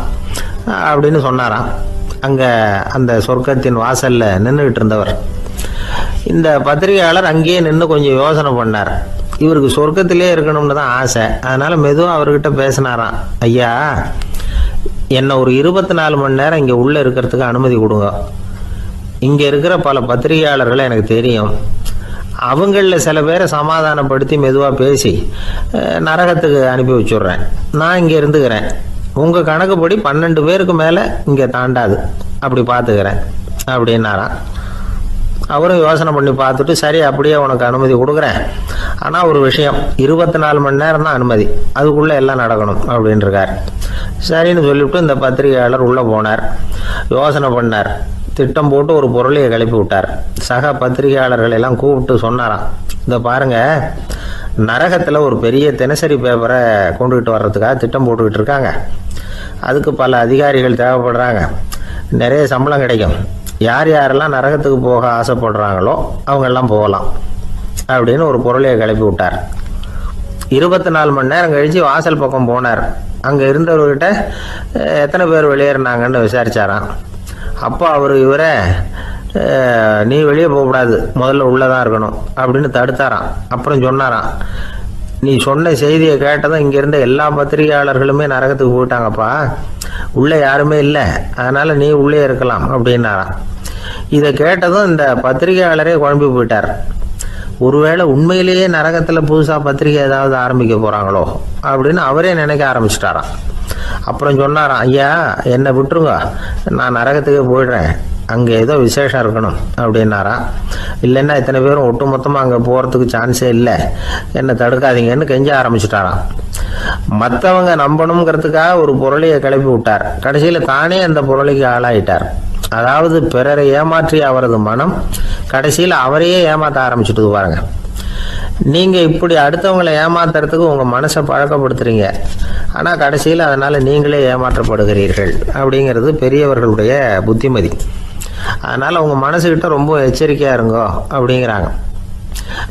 அப்படின்னு சொன்னாராம். அங்கே அந்த சொர்க்கத்தின் வாசலில் நின்றுக்கிட்டு இருந்தவர். இந்த பத்திரிகையாளர் அங்கேயே நின்று கொஞ்சம் யோசனை பண்ணார். இவருக்கு சொர்க்கத்திலே இருக்கணும்னு தான் ஆசை. அதனால் மெதுவாக அவர்கிட்ட பேசினாராம். ஐயா என்னை ஒரு இருபத்தி நாலு மணி நேரம் இங்கே உள்ளே இருக்கிறதுக்கு அனுமதி கொடுங்க. இங்கே இருக்கிற பல பத்திரிகையாளர்களை எனக்கு தெரியும். அவங்களில் சில பேரை சமாதானப்படுத்தி மெதுவாக பேசி நரகத்துக்கு அனுப்பி வச்சுட்றேன். நான் இங்கே இருந்துக்கிறேன். உங்கள் கணக்குப்படி பன்னெண்டு பேருக்கு மேலே இங்கே தாண்டாது. அப்படி பார்த்துக்கிறேன் அப்படின்னாராம். அவரும் யோசனை பண்ணி பார்த்துட்டு சரி அப்படியே உனக்கு அனுமதி கொடுக்குறேன். ஆனால் ஒரு விஷயம் இருபத்தி நாலு மணி நேரம் தான் அனுமதி. அதுக்குள்ளே எல்லாம் நடக்கணும் அப்படின்ட்டுருக்கார் சரின்னு சொல்லிவிட்டு இந்த பத்திரிகையாளர் உள்ளே போனார். யோசனை பண்ணார். திட்டம் போட்டு ஒரு பொருளையை கிளப்பி விட்டார். சக பத்திரிகையாளர்கள் எல்லாம் கூப்பிட்டு சொன்னாராம். இந்த பாருங்க நரகத்தில் ஒரு பெரிய தினசரி பேப்பரை கொண்டுகிட்டு வர்றதுக்காக திட்டம் போட்டுக்கிட்டு இருக்காங்க. அதுக்கு பல அதிகாரிகள் தேவைப்படுறாங்க. நிறைய சம்பளம் கிடைக்கும். யார் யாரெல்லாம் நரகத்துக்கு போக ஆசைப்படுறாங்களோ அவங்கெல்லாம் போகலாம் அப்படின்னு ஒரு பொருளையை கிளப்பி விட்டார். இருபத்தி நாலு மணி நேரம் கழித்து வாசல் பக்கம் போனார். அங்கே இருந்தவர்கிட்ட எத்தனை பேர் வெளியேறினாங்கன்னு விசாரிச்சாராம். அப்போ அவர் இவரை நீ வெளியே போகக்கூடாது. முதல்ல உள்ளே தான் இருக்கணும். அப்படின்னு தடுத்தாராம். அப்புறம் சொன்னாராம் நீ சொன்ன செய்தியை கேட்டதும் இங்கேருந்த எல்லா பத்திரிகையாளர்களுமே நரகத்துக்கு போயிட்டாங்கப்பா. உள்ளே யாருமே இல்லை. அதனால் நீ உள்ளே இருக்கலாம். அப்படின்னாராம். இதை கேட்டதும் இந்த பத்திரிகையாளரே குழம்பி போயிட்டார். ஒருவேளை உண்மையிலேயே நரகத்தில் புதுசாக பத்திரிகை ஏதாவது ஆரம்பிக்க போகிறாங்களோ அப்படின்னு அவரே நினைக்க ஆரம்பிச்சிட்டாராம். அப்புறம் சொன்னாராம் ஐயா என்னை விட்டுருங்க. நான் நரகத்துக்கே போயிடுறேன். அங்கே ஏதோ விசேஷம் இருக்கணும் அப்படின்னாராம். இல்லைன்னா இத்தனை பேரும் ஒட்டு மொத்தமாக அங்கே போகிறதுக்கு சான்ஸே இல்லை. என்னை தடுக்காதீங்கன்னு கெஞ்ச ஆரம்பிச்சிட்டாராம். மற்றவங்க நம்பணுங்கிறதுக்காக ஒரு பொருளையை கிளப்பி விட்டார். கடைசியில் தானே அந்த பொருளைக்கு ஆளாயிட்டார். அதாவது பிறரை ஏமாற்றிய அவரது மனம் கடைசியில் அவரையே ஏமாத்த ஆரம்பிச்சுட்டு பாருங்க. நீங்க இப்படி அடுத்தவங்களை ஏமாத்துறதுக்கு உங்க மனசை பழக்கப்படுத்துறீங்க. ஆனா கடைசியில் அதனால நீங்களே ஏமாற்றப்படுகிறீர்கள் அப்படிங்கிறது பெரியவர்களுடைய புத்திமதி. அதனால உங்க மனசுகிட்ட ரொம்ப எச்சரிக்கையா இருங்கோ அப்படிங்கிறாங்க.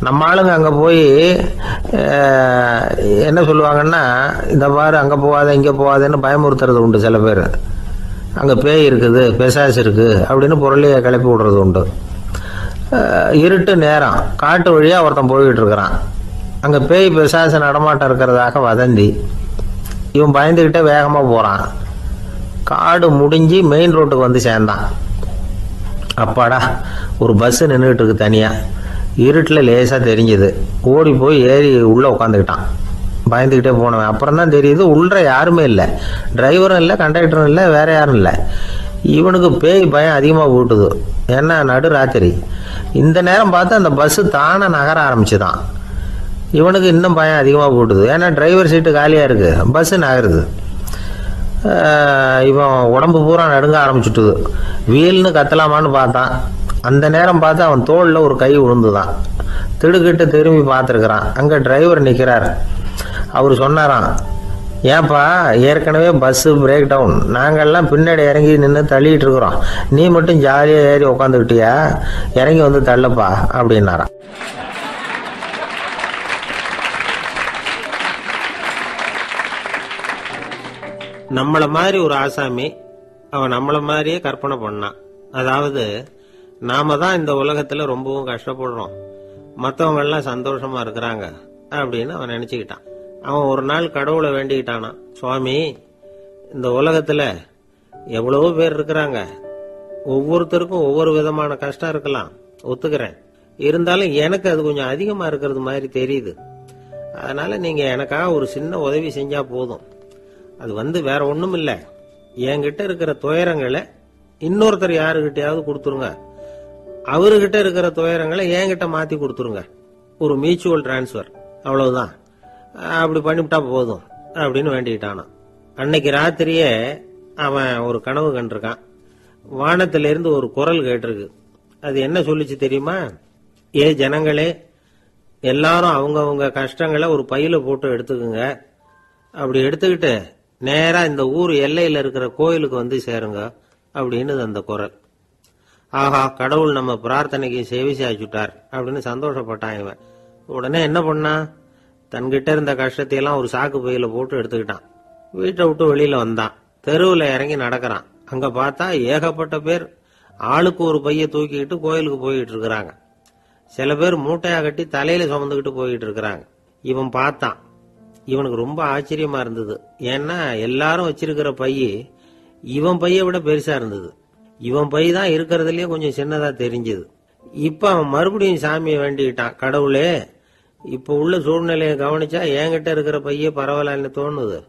நம்ம ஆளுங்க அங்கே போய் என்ன சொல்லுவாங்கன்னா இந்த பாரு அங்கே போகாத இங்கே போகாதன்னு பயமுறுத்துறது உண்டு சில பேர். அங்கே பேய் இருக்குது பெசாஸ் இருக்குது அப்படின்னு பொருளையை கிளப்பி விடுறது உண்டு. இருட்டு நேரம். காட்டு வழியாக ஒருத்தன் போய்கிட்டு இருக்கிறான். அங்கே பேய் பிசாசு நடமாட்டம் இருக்கிறதாக வதந்தி. இவன் பயந்துக்கிட்டே வேகமாக போகிறான் காடு முடிஞ்சு மெயின் ரோட்டுக்கு வந்து சேர்ந்தான். அப்பாடா ஒரு பஸ் நின்றுக்கிட்டு இருக்கு தனியாக இருட்டில் லேசாக தெரிஞ்சுது. ஓடி போய் ஏறி உள்ளே உட்காந்துக்கிட்டான் பயந்துக்கிட்டே போனவன். அப்புறம் தான் தெரியுது உள்ள யாருமே இல்லை. டிரைவரும் இல்லை கண்டக்டரும் இல்லை வேற யாரும் இல்லை. இவனுக்கு பேய் பயம் அதிகமாக போட்டுது ஏன்னா நடு ராத்திரி. இந்த நேரம் பார்த்து அந்த பஸ்ஸு தானே நகர ஆரம்பிச்சுதான். இவனுக்கு இன்னும் பயம் அதிகமாக போட்டுது ஏன்னா டிரைவர் சீட்டு காலியாக இருக்குது பஸ்ஸு நகருது. இவன் உடம்பு பூரா நடுங்க ஆரம்பிச்சுட்டுது. வீல்னு கத்தலாமான்னு பார்த்தான். அந்த நேரம் பார்த்து அவன் தோளில் ஒரு கை விழுந்துதான் திடுக்கிட்டு திரும்பி பார்த்துருக்குறான். அங்கே டிரைவர் நிற்கிறார் அவர் சொன்னாராம் ஏப்பா ஏற்கனவே பஸ்ஸு பிரேக் டவுன் நாங்கள்லாம் பின்னாடி இறங்கி நின்று தள்ளிட்டு இருக்கிறோம். நீ மட்டும் ஜாலியாக ஏறி உக்காந்துக்கிட்டியா? இறங்கி வந்து தள்ளப்பா அப்படின்னாராம். நம்மளை மாதிரி ஒரு ஆசாமி அவன் நம்மளை மாதிரியே கற்பனை பண்ணான். அதாவது நாம தான் இந்த உலகத்துல ரொம்பவும் கஷ்டப்படுறோம். மற்றவங்கெல்லாம் சந்தோஷமா இருக்கிறாங்க அப்படின்னு அவன் நினைச்சுக்கிட்டான். அவன் ஒரு நாள் கடவுளை வேண்டிக்கிட்டானான் சுவாமி இந்த உலகத்துல எவ்வளவோ பேர் இருக்கிறாங்க. ஒவ்வொருத்தருக்கும் ஒவ்வொரு விதமான கஷ்டம் இருக்கலாம். ஒத்துக்கிறேன். இருந்தாலும் எனக்கு அது கொஞ்சம் அதிகமா இருக்கிறது மாதிரி தெரியுது. அதனால நீங்க எனக்காக ஒரு சின்ன உதவி செஞ்சா போதும். அது வந்து வேற ஒண்ணும் இல்ல. என்கிட்ட இருக்கிற துயரங்களை இன்னொருத்தர் யாருகிட்டயாவது கொடுத்துருங்க. அவர்கிட்ட இருக்கிற துயரங்களை என்கிட்ட மாத்தி கொடுத்துருங்க. ஒரு மியூச்சுவல் டிரான்ஸ்ஃபர் அவ்வளவுதான். அப்படி பண்ணிவிட்டா போதும் அப்படின்னு வேண்டிக்கிட்டானான் அன்னைக்கு ராத்திரியே அவன் ஒரு கனவு கண்டிருக்கான். வானத்திலிருந்து ஒரு குரல் கேட்டிருக்கு. அது என்ன சொல்லிச்சு தெரியுமா? ஏ ஜனங்களே எல்லாரும் அவங்கவுங்க கஷ்டங்களை ஒரு பையில போட்டு எடுத்துக்குங்க. அப்படி எடுத்துக்கிட்டு நேராக இந்த ஊர் எல்லையில் இருக்கிற கோயிலுக்கு வந்து சேருங்க அப்படின்னு அந்த குரல். ஆஹா கடவுள் நம்ம பிரார்த்தனைக்கு செவி சாய்ச்சுட்டார் அப்படின்னு சந்தோஷப்பட்டான் இவன். உடனே என்ன பண்ணான்? தன்கிட்ட இருந்த கஷ்டத்தையெல்லாம் ஒரு சாக்கு பையில போட்டு எடுத்துக்கிட்டான். வீட்டை விட்டு வெளியில வந்தான். தெருவில் இறங்கி நடக்கிறான். அங்க பார்த்தா ஏகப்பட்ட பேர் ஆளுக்கு ஒரு பைய தூக்கிக்கிட்டு கோயிலுக்கு போயிட்டு இருக்கிறாங்க. சில பேர் மூட்டையா கட்டி தலையில சுமந்துக்கிட்டு போயிட்டு இருக்கிறாங்க. இவன் பார்த்தான். இவனுக்கு ரொம்ப ஆச்சரியமா இருந்தது. ஏன்னா எல்லாரும் வச்சிருக்கிற பைய இவன் பைய விட பெருசா இருந்தது. இவன் பை தான் இருக்கிறதுலயே கொஞ்சம் சின்னதா தெரிஞ்சது. இப்ப அவன் மறுபடியும் சாமியை வேண்டிக்கிட்டான். கடவுளே இப்ப உள்ள சூழ்நிலையை கவனிச்சா என்கிட்ட இருக்கிற பைய பரவாயில்லன்னு தோணுது.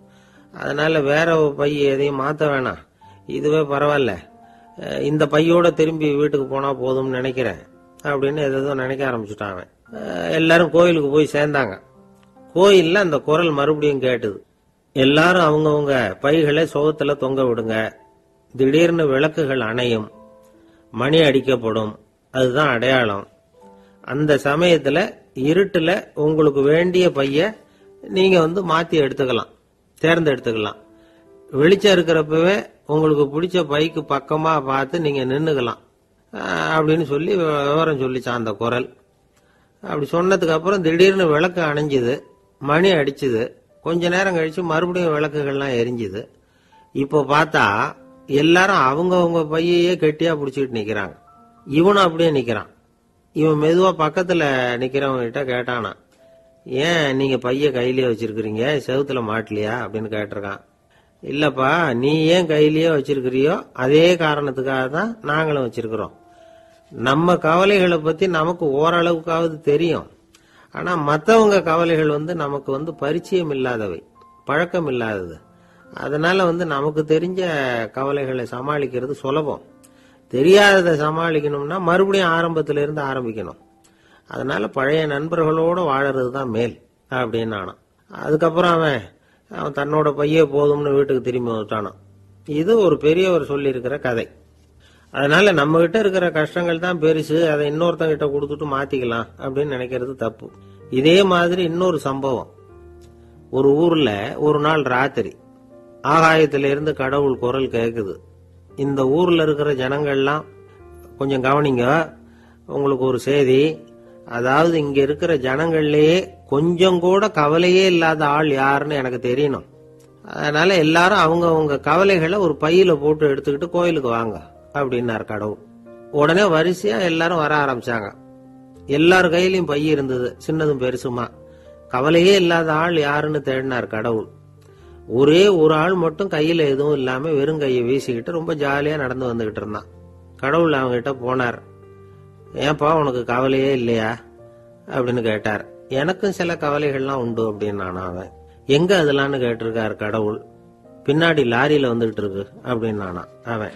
அதனால வேற பைய எதையும் மாத்த வேணாம். இதுவே பரவாயில்ல. இந்த பையோட திரும்பி வீட்டுக்கு போனா போதும்னு நினைக்கிறேன் அப்படின்னு எதோ நினைக்க ஆரம்பிச்சுட்டான் எல்லாரும் கோயிலுக்கு போய் சேர்ந்தாங்க. கோயில்ல அந்த குரல் மறுபடியும் கேட்டுது. எல்லாரும் அவங்கவுங்க பைகளை சோகத்துல தொங்க விடுங்க. திடீர்னு விளக்குகள் அணையும். மணி அடிக்கப்படும். அதுதான் அடையாளம். அந்த சமயத்துல இருட்டில் உங்களுக்கு வேண்டிய பைய நீங்கள் வந்து மாற்றி எடுத்துக்கலாம். தேர்ந்தெடுத்துக்கலாம் வெளிச்சம் இருக்கிறப்பவே உங்களுக்கு பிடிச்ச பைக்கு பக்கமாக பார்த்து நீங்கள் நின்றுக்கலாம் அப்படின்னு சொல்லி விவரம் சொல்லிச்சான் அந்த குரல். அப்படி சொன்னதுக்கு அப்புறம் திடீர்னு விளக்கு அணைஞ்சுது. மணி அடிச்சுது. கொஞ்ச நேரம் கழித்து மறுபடியும் விளக்குகள்லாம் எரிஞ்சுது. இப்போ பார்த்தா எல்லாரும் அவங்கவுங்க பையையே கெட்டியாக பிடிச்சிட்டு நிற்கிறாங்க இவனும் அப்படியே நிற்கிறான் இவன் மெதுவா பக்கத்துல நிக்கிறவங்க கிட்ட கேட்டானா ஏன் நீங்க பைய கையிலேயே வச்சிருக்கிறீங்க? செவுத்துல மாட்டலையா? அப்படின்னு கேட்டிருக்கான். இல்லப்பா நீ ஏன் கையிலேயே வச்சிருக்கிறியோ அதே காரணத்துக்காக தான் நாங்களும் வச்சிருக்கிறோம். நம்ம கவலைகளை பத்தி நமக்கு ஓரளவுக்காவது தெரியும். ஆனா மற்றவங்க கவலைகள் வந்து நமக்கு வந்து பரிச்சயம் இல்லாதவை பழக்கம் இல்லாதது. அதனால வந்து நமக்கு தெரிஞ்ச கவலைகளை சமாளிக்கிறது சுலபம். தெரியாததை சமாளிக்கணும்னா மறுபடியும் ஆரம்பத்துல இருந்து ஆரம்பிக்கணும். அதனால பழைய நண்பர்களோட வாழறது தான் மேல் அப்படின்னு ஆனான் அதுக்கப்புறம் அவன் அவன் தன்னோட பைய போதும்னு வீட்டுக்கு திரும்பி வந்துட்டானான். இது ஒரு பெரியவர் சொல்லியிருக்கிற கதை. அதனால நம்ம கிட்ட இருக்கிற கஷ்டங்கள் தான் பெருசு அதை இன்னொருத்தங்கிட்ட கொடுத்துட்டு மாத்திக்கலாம் அப்படின்னு நினைக்கிறது தப்பு. இதே மாதிரி இன்னொரு சம்பவம். ஒரு ஊர்ல ஒரு நாள் ராத்திரி ஆகாயத்திலிருந்து கடவுள் குரல் கேக்குது. இந்த ஊரில் இருக்கிற ஜனங்கள்லாம் கொஞ்சம் கவனிங்க. உங்களுக்கு ஒரு செய்தி. அதாவது இங்க இருக்கிற ஜனங்கள்லயே கொஞ்சம் கூட கவலையே இல்லாத ஆள் யாருன்னு எனக்கு தெரியணும். அதனால எல்லாரும் அவங்க அவங்க கவலைகளை ஒரு பையில போட்டு எடுத்துக்கிட்டு கோயிலுக்கு வாங்க அப்படின்னார் கடவுள். உடனே வரிசையா எல்லாரும் வர ஆரம்பிச்சாங்க. எல்லார் கையிலயும் பை இருந்தது. சின்னதும் பெருசுமா. கவலையே இல்லாத ஆள் யாருன்னு தேடினார் கடவுள். ஒரே ஒரு ஆள் மட்டும் கையில எதுவும் இல்லாம வெறும் கையை வீசிக்கிட்டு ரொம்ப ஜாலியா நடந்து வந்துகிட்டு இருந்தான். கடவுள் அவங்ககிட்ட போனார். ஏன்பா உனக்கு கவலையே இல்லையா? அப்படின்னு கேட்டார். எனக்கும் சில கவலைகள்லாம் உண்டு அப்படின்னு அவன். எங்க அதெல்லாம்னு கேட்டிருக்காரு கடவுள். பின்னாடி லாரியில வந்துகிட்டு இருக்கு அப்படின்னு நானா அவன்.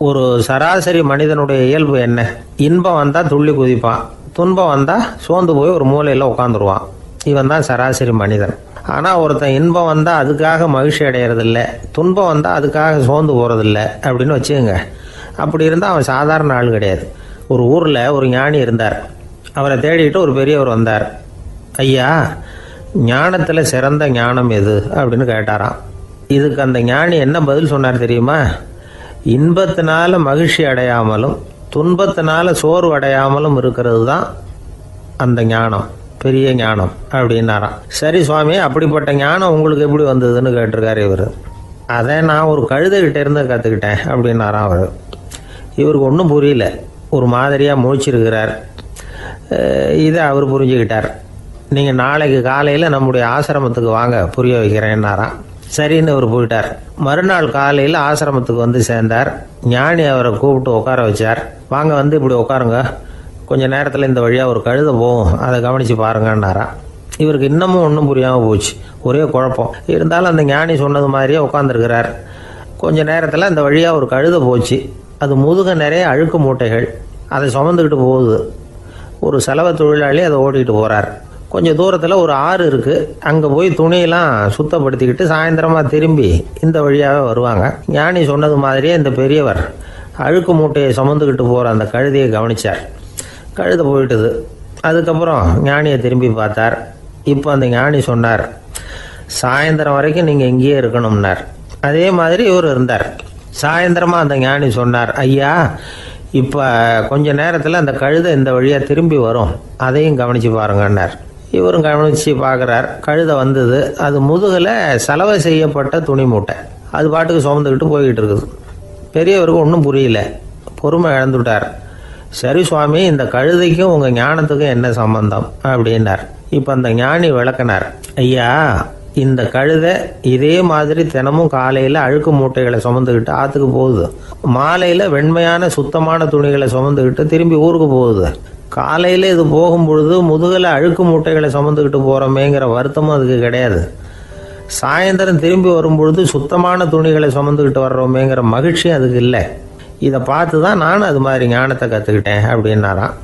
ஒரு சராசரி மனிதனுடைய இயல்பு என்ன? இன்பம் வந்தா துள்ளி குதிப்பான். துன்பம் வந்தா சோர்ந்து போய் ஒரு மூலையில உட்காந்துருவான் இவன் தான் சராசரி மனிதன். ஆனா ஒருத்தன் இன்பம் வந்தா அதுக்காக மகிழ்ச்சி அடையிறதில்ல. துன்பம் வந்தா அதுக்காக சோர்ந்து போகிறதில்ல அப்படின்னு வச்சுக்கோங்க. அப்படி இருந்தால் அவன் சாதாரண ஆள் கிடையாது. ஒரு ஊர்ல ஒரு ஞானி இருந்தார். அவரை தேடிட்டு ஒரு பெரியவர் வந்தார். ஐயா ஞானத்தில் சிறந்த ஞானம் எது? அப்படின்னு கேட்டாராம். இதுக்கு அந்த ஞானி என்ன பதில் சொன்னார் தெரியுமா? இன்பத்தினால மகிழ்ச்சி அடையாமலும் துன்பத்தினால சோர்வு அடையாமலும் இருக்கிறது தான் அந்த ஞானம் பெரிய ஞானம் அப்படின்னாராம். சரி சுவாமி அப்படிப்பட்ட ஞானம் உங்களுக்கு எப்படி வந்ததுன்னு கேட்டிருக்காரு இவர். அதை நான் ஒரு கழுதைகிட்ட இருந்து கற்றுக்கிட்டேன் அப்படின்னாராம் அவர். இவருக்கு ஒன்றும் புரியல. ஒரு மாதிரியாக முழிச்சிருக்கிறார். இதை அவர் புரிஞ்சுக்கிட்டார். நீங்கள் நாளைக்கு காலையில் நம்முடைய ஆசிரமத்துக்கு வாங்க புரிய வைக்கிறேன்னாராம். சரின்னு அவர் போயிட்டார். மறுநாள் காலையில் ஆசிரமத்துக்கு வந்து சேர்ந்தார். ஞானி அவரை கூப்பிட்டு உட்கார வச்சார். வாங்க வந்து இப்படி உட்காருங்க. கொஞ்சம் நேரத்தில் இந்த வழியாக ஒரு கழுத போகும். அதை கவனித்து பாருங்கன்னாரா. இவருக்கு இன்னமும் ஒன்றும் புரியாமல் போச்சு. ஒரே குழப்பம். இருந்தாலும் அந்த ஞானி சொன்னது மாதிரியே உட்காந்துருக்கிறார் கொஞ்ச நேரத்தில் அந்த வழியாக ஒரு கழுத போச்சு. அது முதுக நிறைய அழுக்கு மூட்டைகள். அதை சுமந்துக்கிட்டு போகுது. ஒரு செலவு தொழிலாளி அதை ஓட்டிகிட்டு போகிறார் கொஞ்சம் தூரத்தில் ஒரு ஆறு இருக்குது அங்கே போய் துணியெல்லாம் சுத்தப்படுத்திக்கிட்டு சாயந்தரமாக திரும்பி இந்த வழியாகவே வருவாங்க. ஞானி சொன்னது மாதிரியே இந்த பெரியவர் அழுக்கு மூட்டையை சுமந்துக்கிட்டு போகிற அந்த கழுதையை கவனித்தார் கழுத போயிட்டுது. அதுக்கப்புறம் ஞானியை திரும்பி பார்த்தார். இப்போ அந்த ஞானி சொன்னார் சாயந்தரம் வரைக்கும் நீங்கள் இங்கேயே இருக்கணும்னார். அதே மாதிரி இவர் இருந்தார். சாயந்தரமாக அந்த ஞானி சொன்னார் ஐயா இப்போ கொஞ்ச நேரத்தில் அந்த கழுதை இந்த வழியாக திரும்பி வரும். அதையும் கவனித்து பாருங்கன்னார். இவரும் கவனித்து பார்க்குறார். கழுதை வந்தது. அது முதுகில் செலவை செய்யப்பட்ட துணி மூட்டை அது பாட்டுக்கு சுமந்துக்கிட்டு போய்கிட்டு இருக்குது. பெரியவருக்கு ஒன்றும் புரியல. பொறுமை இழந்துட்டார். சரி சுவாமி இந்த கழுதைக்கும் உங்கள் ஞானத்துக்கும் என்ன சம்பந்தம்? அப்படின்னார். இப்போ அந்த ஞானி விளக்கினார். ஐயா இந்த கழுதை இதே மாதிரி தினமும் காலையில் அழுக்கு மூட்டைகளை சுமந்துக்கிட்டு ஆற்றுக்கு போகுது. மாலையில் வெண்மையான சுத்தமான துணிகளை சுமந்துக்கிட்டு திரும்பி ஊருக்கு போகுது. காலையில் இது போகும்பொழுது முதுகில் அழுக்கு மூட்டைகளை சுமந்துக்கிட்டு போகிறோமேங்கிற வருத்தமும் அதுக்கு கிடையாது. சாயந்தரம் திரும்பி வரும்பொழுது சுத்தமான துணிகளை சுமந்துக்கிட்டு வர்றோமேங்கிற மகிழ்ச்சி அதுக்கு இல்லை. இதை பார்த்து தான் நானும் அது மாதிரி ஞானத்தை கற்றுக்கிட்டேன் அப்படின்னாராம்.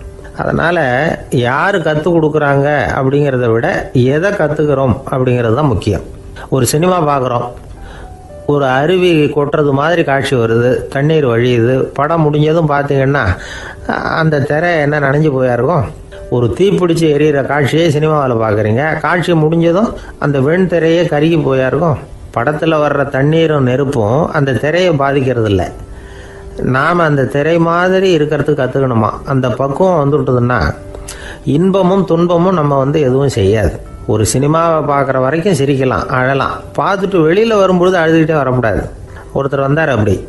அதனால் யார் கற்றுக் கொடுக்குறாங்க அப்படிங்கிறத விட எதை கற்றுக்கிறோம் அப்படிங்கிறது தான் முக்கியம். ஒரு சினிமா பார்க்குறோம். ஒரு அருவி கொட்டுறது மாதிரி காட்சி வருது தண்ணீர் வழியுது படம் முடிஞ்சதும் பார்த்தீங்கன்னா அந்த திரை என்ன நனைஞ்சு போயா இருக்கும்? ஒரு தீப்பிடிச்சு எரியிற காட்சியை சினிமாவில் பார்க்குறீங்க. காட்சி முடிஞ்சதும் அந்த வெண் திரையே கருகி போயா இருக்கும். படத்தில் வர்ற தண்ணீரும் நெருப்பும் அந்த திரையை பாதிக்கிறது இல்லை நாம் அந்த திரை மாதிரி இருக்கிறதுக்கு கற்றுக்கணுமா அந்த பக்குவம் வந்துவிட்டதுன்னா இன்பமும் துன்பமும் நம்ம வந்து எதுவும் செய்யாது. ஒரு சினிமாவை பார்க்குற வரைக்கும் சிரிக்கலாம் அழலாம். பார்த்துட்டு வெளியில் வரும்பொழுது அழுதுகிட்டே வரக்கூடாது. ஒருத்தர் வந்தார் அப்படி.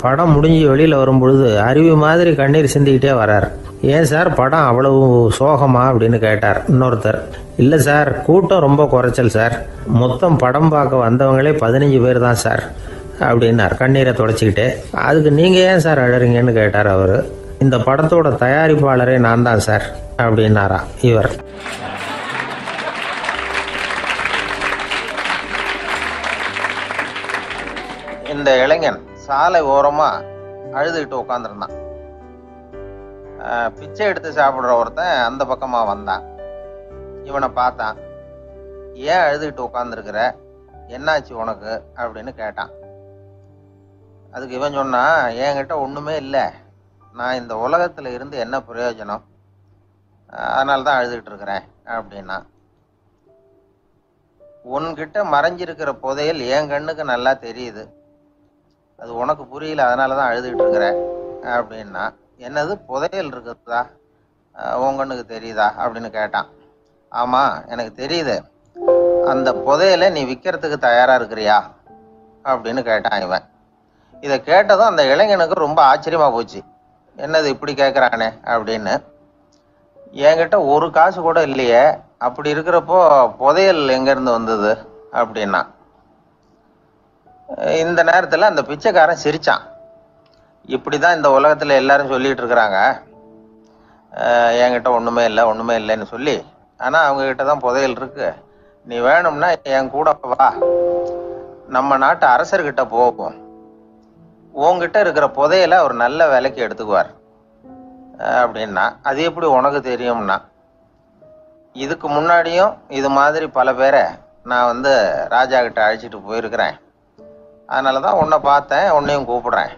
படம் முடிஞ்சு வெளியில் வரும்பொழுது அருவி மாதிரி கண்ணீர் சிந்திக்கிட்டே வரார். ஏன் சார் படம் அவ்வளவு சோகமா? அப்படின்னு கேட்டார் இன்னொருத்தர். இல்லை சார் கூட்டம் ரொம்ப குறைச்சல் சார். மொத்தம் படம் பார்க்க வந்தவங்களே பதினஞ்சு பேர் தான் சார் அப்படின்னார். கண்ணீரை தொடச்சிக்கிட்டே. அதுக்கு நீங்கள் ஏன் சார் அழறீங்கன்னு கேட்டார் அவர். இந்த படத்தோட தயாரிப்பாளரே நான் தான் சார் அப்படின்னாரா இவர். இந்த இளைஞன் சாலை ஓரமா அழுதுகிட்டு உட்காந்துருந்தான் பிச்சை எடுத்து சாப்பிட்ற ஒருத்தன் அந்த பக்கமா வந்தான். இவனை பார்த்தான். ஏன் அழுதுகிட்டு உட்காந்துருக்கிற என்னாச்சு உனக்கு? அப்படின்னு கேட்டான். அதுக்கு இவன் சொன்னான் என்கிட்ட ஒண்ணுமே இல்லை. நான் இந்த உலகத்துல இருந்து என்ன பிரயோஜனம்? அதனால தான் அழுதுகிட்டு இருக்கிறேன் அப்படின்னா உன்கிட்ட மறைஞ்சிருக்கிற புதையல் என் கண்ணுக்கு நல்லா தெரியுது. அது உனக்கு புரியல அதனால தான் அழுதுகிட்டு இருக்கிற அப்படின்னா என்னது புதையல் இருக்குதா? உன் கண்ணுக்கு தெரியுதா? அப்படின்னு கேட்டான். ஆமா எனக்கு தெரியுது. அந்த புதையலை நீ விற்கிறதுக்கு தயாரா இருக்கிறியா? அப்படின்னு கேட்டான் இவன். இதை கேட்டதும் அந்த இளைஞனுக்கு ரொம்ப ஆச்சரியமா போச்சு. என்னது இப்படி கேட்குறானே அப்படின்னு. என்கிட்ட ஒரு காசு கூட இல்லையே. அப்படி இருக்கிறப்போ புதையல் எங்கேருந்து வந்தது? அப்படின்னா இந்த நேரத்தில் அந்த பிச்சைக்காரன் சிரிச்சான். இப்படி தான் இந்த உலகத்தில் எல்லாரும் சொல்லிட்டு இருக்கிறாங்க. என்கிட்ட ஒன்றுமே இல்லை ஒன்றுமே இல்லைன்னு சொல்லி. ஆனால் அவங்க கிட்ட தான் புதையல் இருக்கு. நீ வேணும்னா என் கூட வா. நம்ம நாட்டு அரசர்கிட்ட போவோம். உங்ககிட்ட இருக்கிற புதையலை அவர் நல்ல விலைக்கு எடுத்துக்குவார். அப்படின்னா அது எப்படி உனக்கு தெரியும்னா இதுக்கு முன்னாடியும் இது மாதிரி பல பேரை நான் வந்து ராஜா கிட்ட அழைச்சிட்டு போயிருக்கிறேன். அதனால தான் உன்னை பார்த்தேன் உன்னையும் கூப்பிடுறேன்.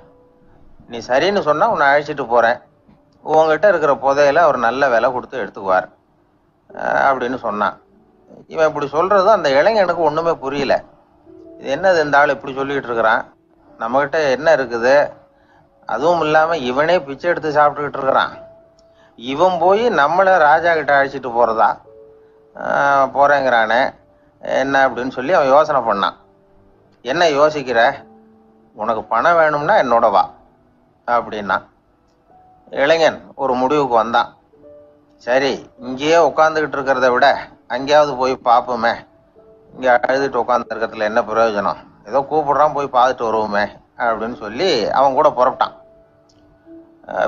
நீ சரின்னு சொன்னா உன்னை அழைச்சிட்டு போறேன். உங்ககிட்ட இருக்கிற புதையில அவர் நல்ல விலை கொடுத்து எடுத்துக்குவார். அப்படின்னு சொன்னான். இவன் இப்படி சொல்றதும் அந்த இளைஞனுக்கு ஒண்ணுமே புரியல. இது என்னது இந்த ஆள் இப்படி சொல்லிட்டு இருக்கிறான்? நம்மகிட்ட என்ன இருக்குது? அதுவும் இல்லாம இவனே பிச்சை எடுத்து சாப்பிட்டுக்கிட்டு இருக்கிறான். இவன் போய் நம்மளை ராஜா கிட்ட அழைச்சிட்டு போறதா? ஆஹ் போறேங்கிறானே. என்ன அப்படின்னு சொல்லி அவன் யோசனை பண்ணான். என்ன யோசிக்கிற? உனக்கு பணம் வேணும்னா என்னோட வா அப்படின்னா. இளைஞன் ஒரு முடிவுக்கு வந்தான். சரி இங்கேயே உட்காந்துக்கிட்டு இருக்கிறத விட அங்கேயாவது போய் பார்ப்போமே. இங்கே அழுதுட்டு உட்காந்துருக்கிறதுல என்ன பிரயோஜனம்? ஏதோ கூப்பிடுறான் போய் பார்த்துட்டு வருவோமே அப்படின்னு சொல்லி அவன் கூட புறப்பட்டான்.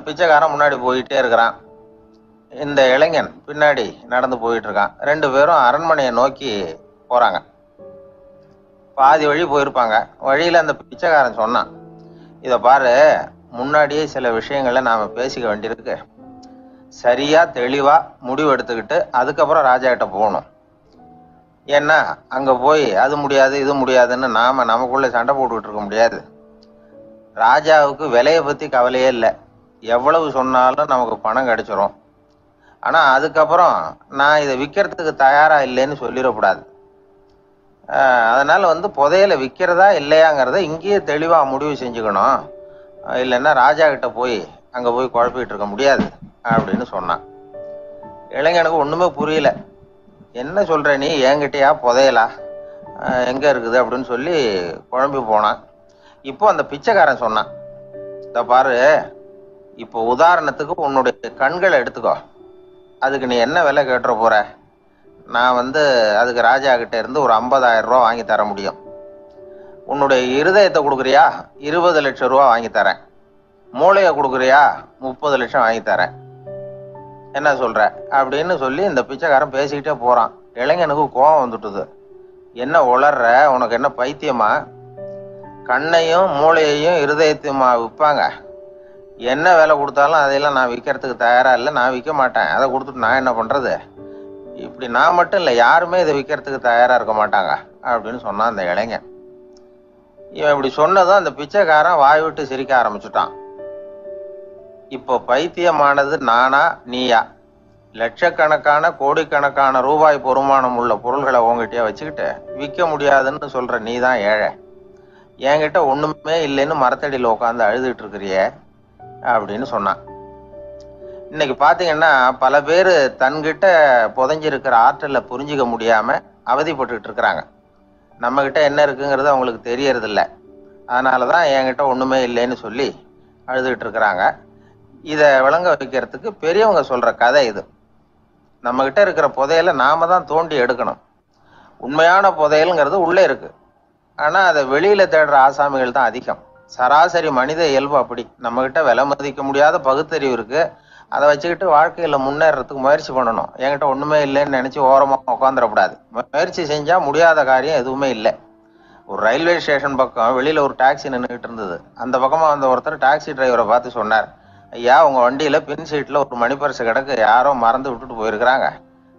பிச்சைக்காரன் முன்னாடி போயிட்டே இருக்கிறான். இந்த இளைஞன் பின்னாடி நடந்து போயிட்டு இருக்கான். ரெண்டு பேரும் அரண்மனையை நோக்கி போகிறாங்க பாதி வழி போயிருப்பாங்க. வழியில அந்த பிச்சைக்காரன் சொன்னான் இதை பாரு முன்னாடியே சில விஷயங்களை நாம பேசிக்க வேண்டியிருக்கு. சரியா தெளிவா முடிவு எடுத்துக்கிட்டு அதுக்கப்புறம் ராஜா கிட்ட போகணும். ஏன்னா அங்க போய் அது முடியாது இது முடியாதுன்னு நாம நமக்குள்ள சண்டை போட்டுக்கிட்டு இருக்க முடியாது. ராஜாவுக்கு விலையை பத்தி கவலையே இல்லை. எவ்வளவு சொன்னாலும் நமக்கு பணம் கிடைச்சிரும். ஆனா அதுக்கப்புறம் நான் இதை விற்கிறதுக்கு தயாரா இல்லைன்னு சொல்லிடக்கூடாது. அதனால வந்து புதையலை விற்கிறதா இல்லையாங்கிறத இங்கேயே தெளிவாக முடிவு செஞ்சுக்கணும். இல்லைன்னா ராஜா கிட்ட போய் அங்கே போய் குழப்பிட்டு இருக்க முடியாது அப்படின்னு சொன்னான். இளைஞனுக்கு ஒன்றுமே புரியல. என்ன சொல்கிற நீ? என்கிட்டயா புதையலா? எங்கே இருக்குது அப்படின்னு சொல்லி குழம்பி போனான். இப்போ அந்த பிச்சைக்காரன் சொன்னான் இந்த பாரு இப்போ உதாரணத்துக்கு உன்னுடைய கண்களை எடுத்துக்கோ. அதுக்கு நீ என்ன விலை கேட்டுற போகிற நான் வந்து அதுக்கு ராஜா கிட்ட இருந்து ஒரு 50000 ரூபா வாங்கி தர முடியும். உன்னுடைய இருதயத்தை கொடுக்குறியா? இருபது லட்சம் ரூபா வாங்கி தரேன். மூளையை கொடுக்குறியா? முப்பது லட்சம் வாங்கி தரேன். என்ன சொல்ற? அப்படின்னு சொல்லி இந்த பிச்சைக்காரன் பேசிக்கிட்டே போறான். இளைஞனுக்கு கோபம் வந்துட்டுது. என்ன உளர்ற? உனக்கு என்ன பைத்தியமா? கண்ணையும் மூளையையும் இருதயத்தையுமா விற்பாங்க? என்ன விலை கொடுத்தாலும் அதையெல்லாம் நான் விற்கிறதுக்கு தயாராக இல்லை. நான் விற்க மாட்டேன். அதை கொடுத்துட்டு நான் என்ன பண்ணுறது இப்படி நான் மட்டும் இல்லை யாருமே இதை விற்கிறதுக்கு தயாராக இருக்க மாட்டாங்க அப்படின்னு சொன்னான் அந்த இளைஞன். இவன் இப்படி சொன்னதும் அந்த பிச்சைக்காரன் வாய் விட்டு சிரிக்க ஆரம்பிச்சுட்டான். இப்போ பைத்தியமானது நானா நீயா? லட்சக்கணக்கான கோடிக்கணக்கான ரூபாய் பொறுமானம் உள்ள பொருள்களை உங்ககிட்டயே வச்சுக்கிட்டு விற்க முடியாதுன்னு சொல்ற நீ தான் ஏழை. என்கிட்ட ஒண்ணுமே இல்லைன்னு மரத்தடியில் உட்காந்து அழுதுட்டு இருக்கிறிய அப்படின்னு சொன்னான். இன்னைக்கு பாத்தீங்கன்னா பல பேர் தன்கிட்ட புதைஞ்சிருக்கிற ஆற்றலை புரிஞ்சிக்க முடியாம அவதிப்பட்டுக்கிட்டு இருக்கிறாங்க. நம்ம கிட்ட என்ன இருக்குங்கிறது அவங்களுக்கு தெரியறது இல்ல அதனாலதான் என்கிட்ட ஒண்ணுமே இல்லைன்னு சொல்லி அழுதுகிட்டு இருக்கிறாங்க. இதை விளங்க வைக்கிறதுக்கு பெரியவங்க சொல்ற கதை இது. நம்ம கிட்ட இருக்கிற புதையலை நாம தான் தோண்டி எடுக்கணும். உண்மையான புதையலுங்கிறது உள்ளே இருக்கு. ஆனா அதை வெளியில தேடுற ஆசாமிகள் தான் அதிகம். சராசரி மனித இயல்பு அப்படி. நம்ம கிட்ட விலை மதிக்க முடியாத பகுத்தறிவு இருக்கு. அதை வச்சுக்கிட்டு வாழ்க்கையில முன்னேறதுக்கு முயற்சி பண்ணணும். என்கிட்ட ஒண்ணுமே இல்லைன்னு நினைச்சு ஓரமா உட்காந்துடக்கூடாது முயற்சி செஞ்சா முடியாத காரியம் எதுவுமே இல்லை. ஒரு ரயில்வே ஸ்டேஷன் பக்கம் வெளியில ஒரு டாக்ஸி நின்றுகிட்டு இருந்தது. அந்த பக்கமா வந்த ஒருத்தர் டாக்ஸி டிரைவரை பார்த்து சொன்னார் ஐயா உங்க வண்டியில பின் சீட்ல ஒரு மணி பரிசு கிடக்கு. யாரோ மறந்து விட்டுட்டு போயிருக்கிறாங்க.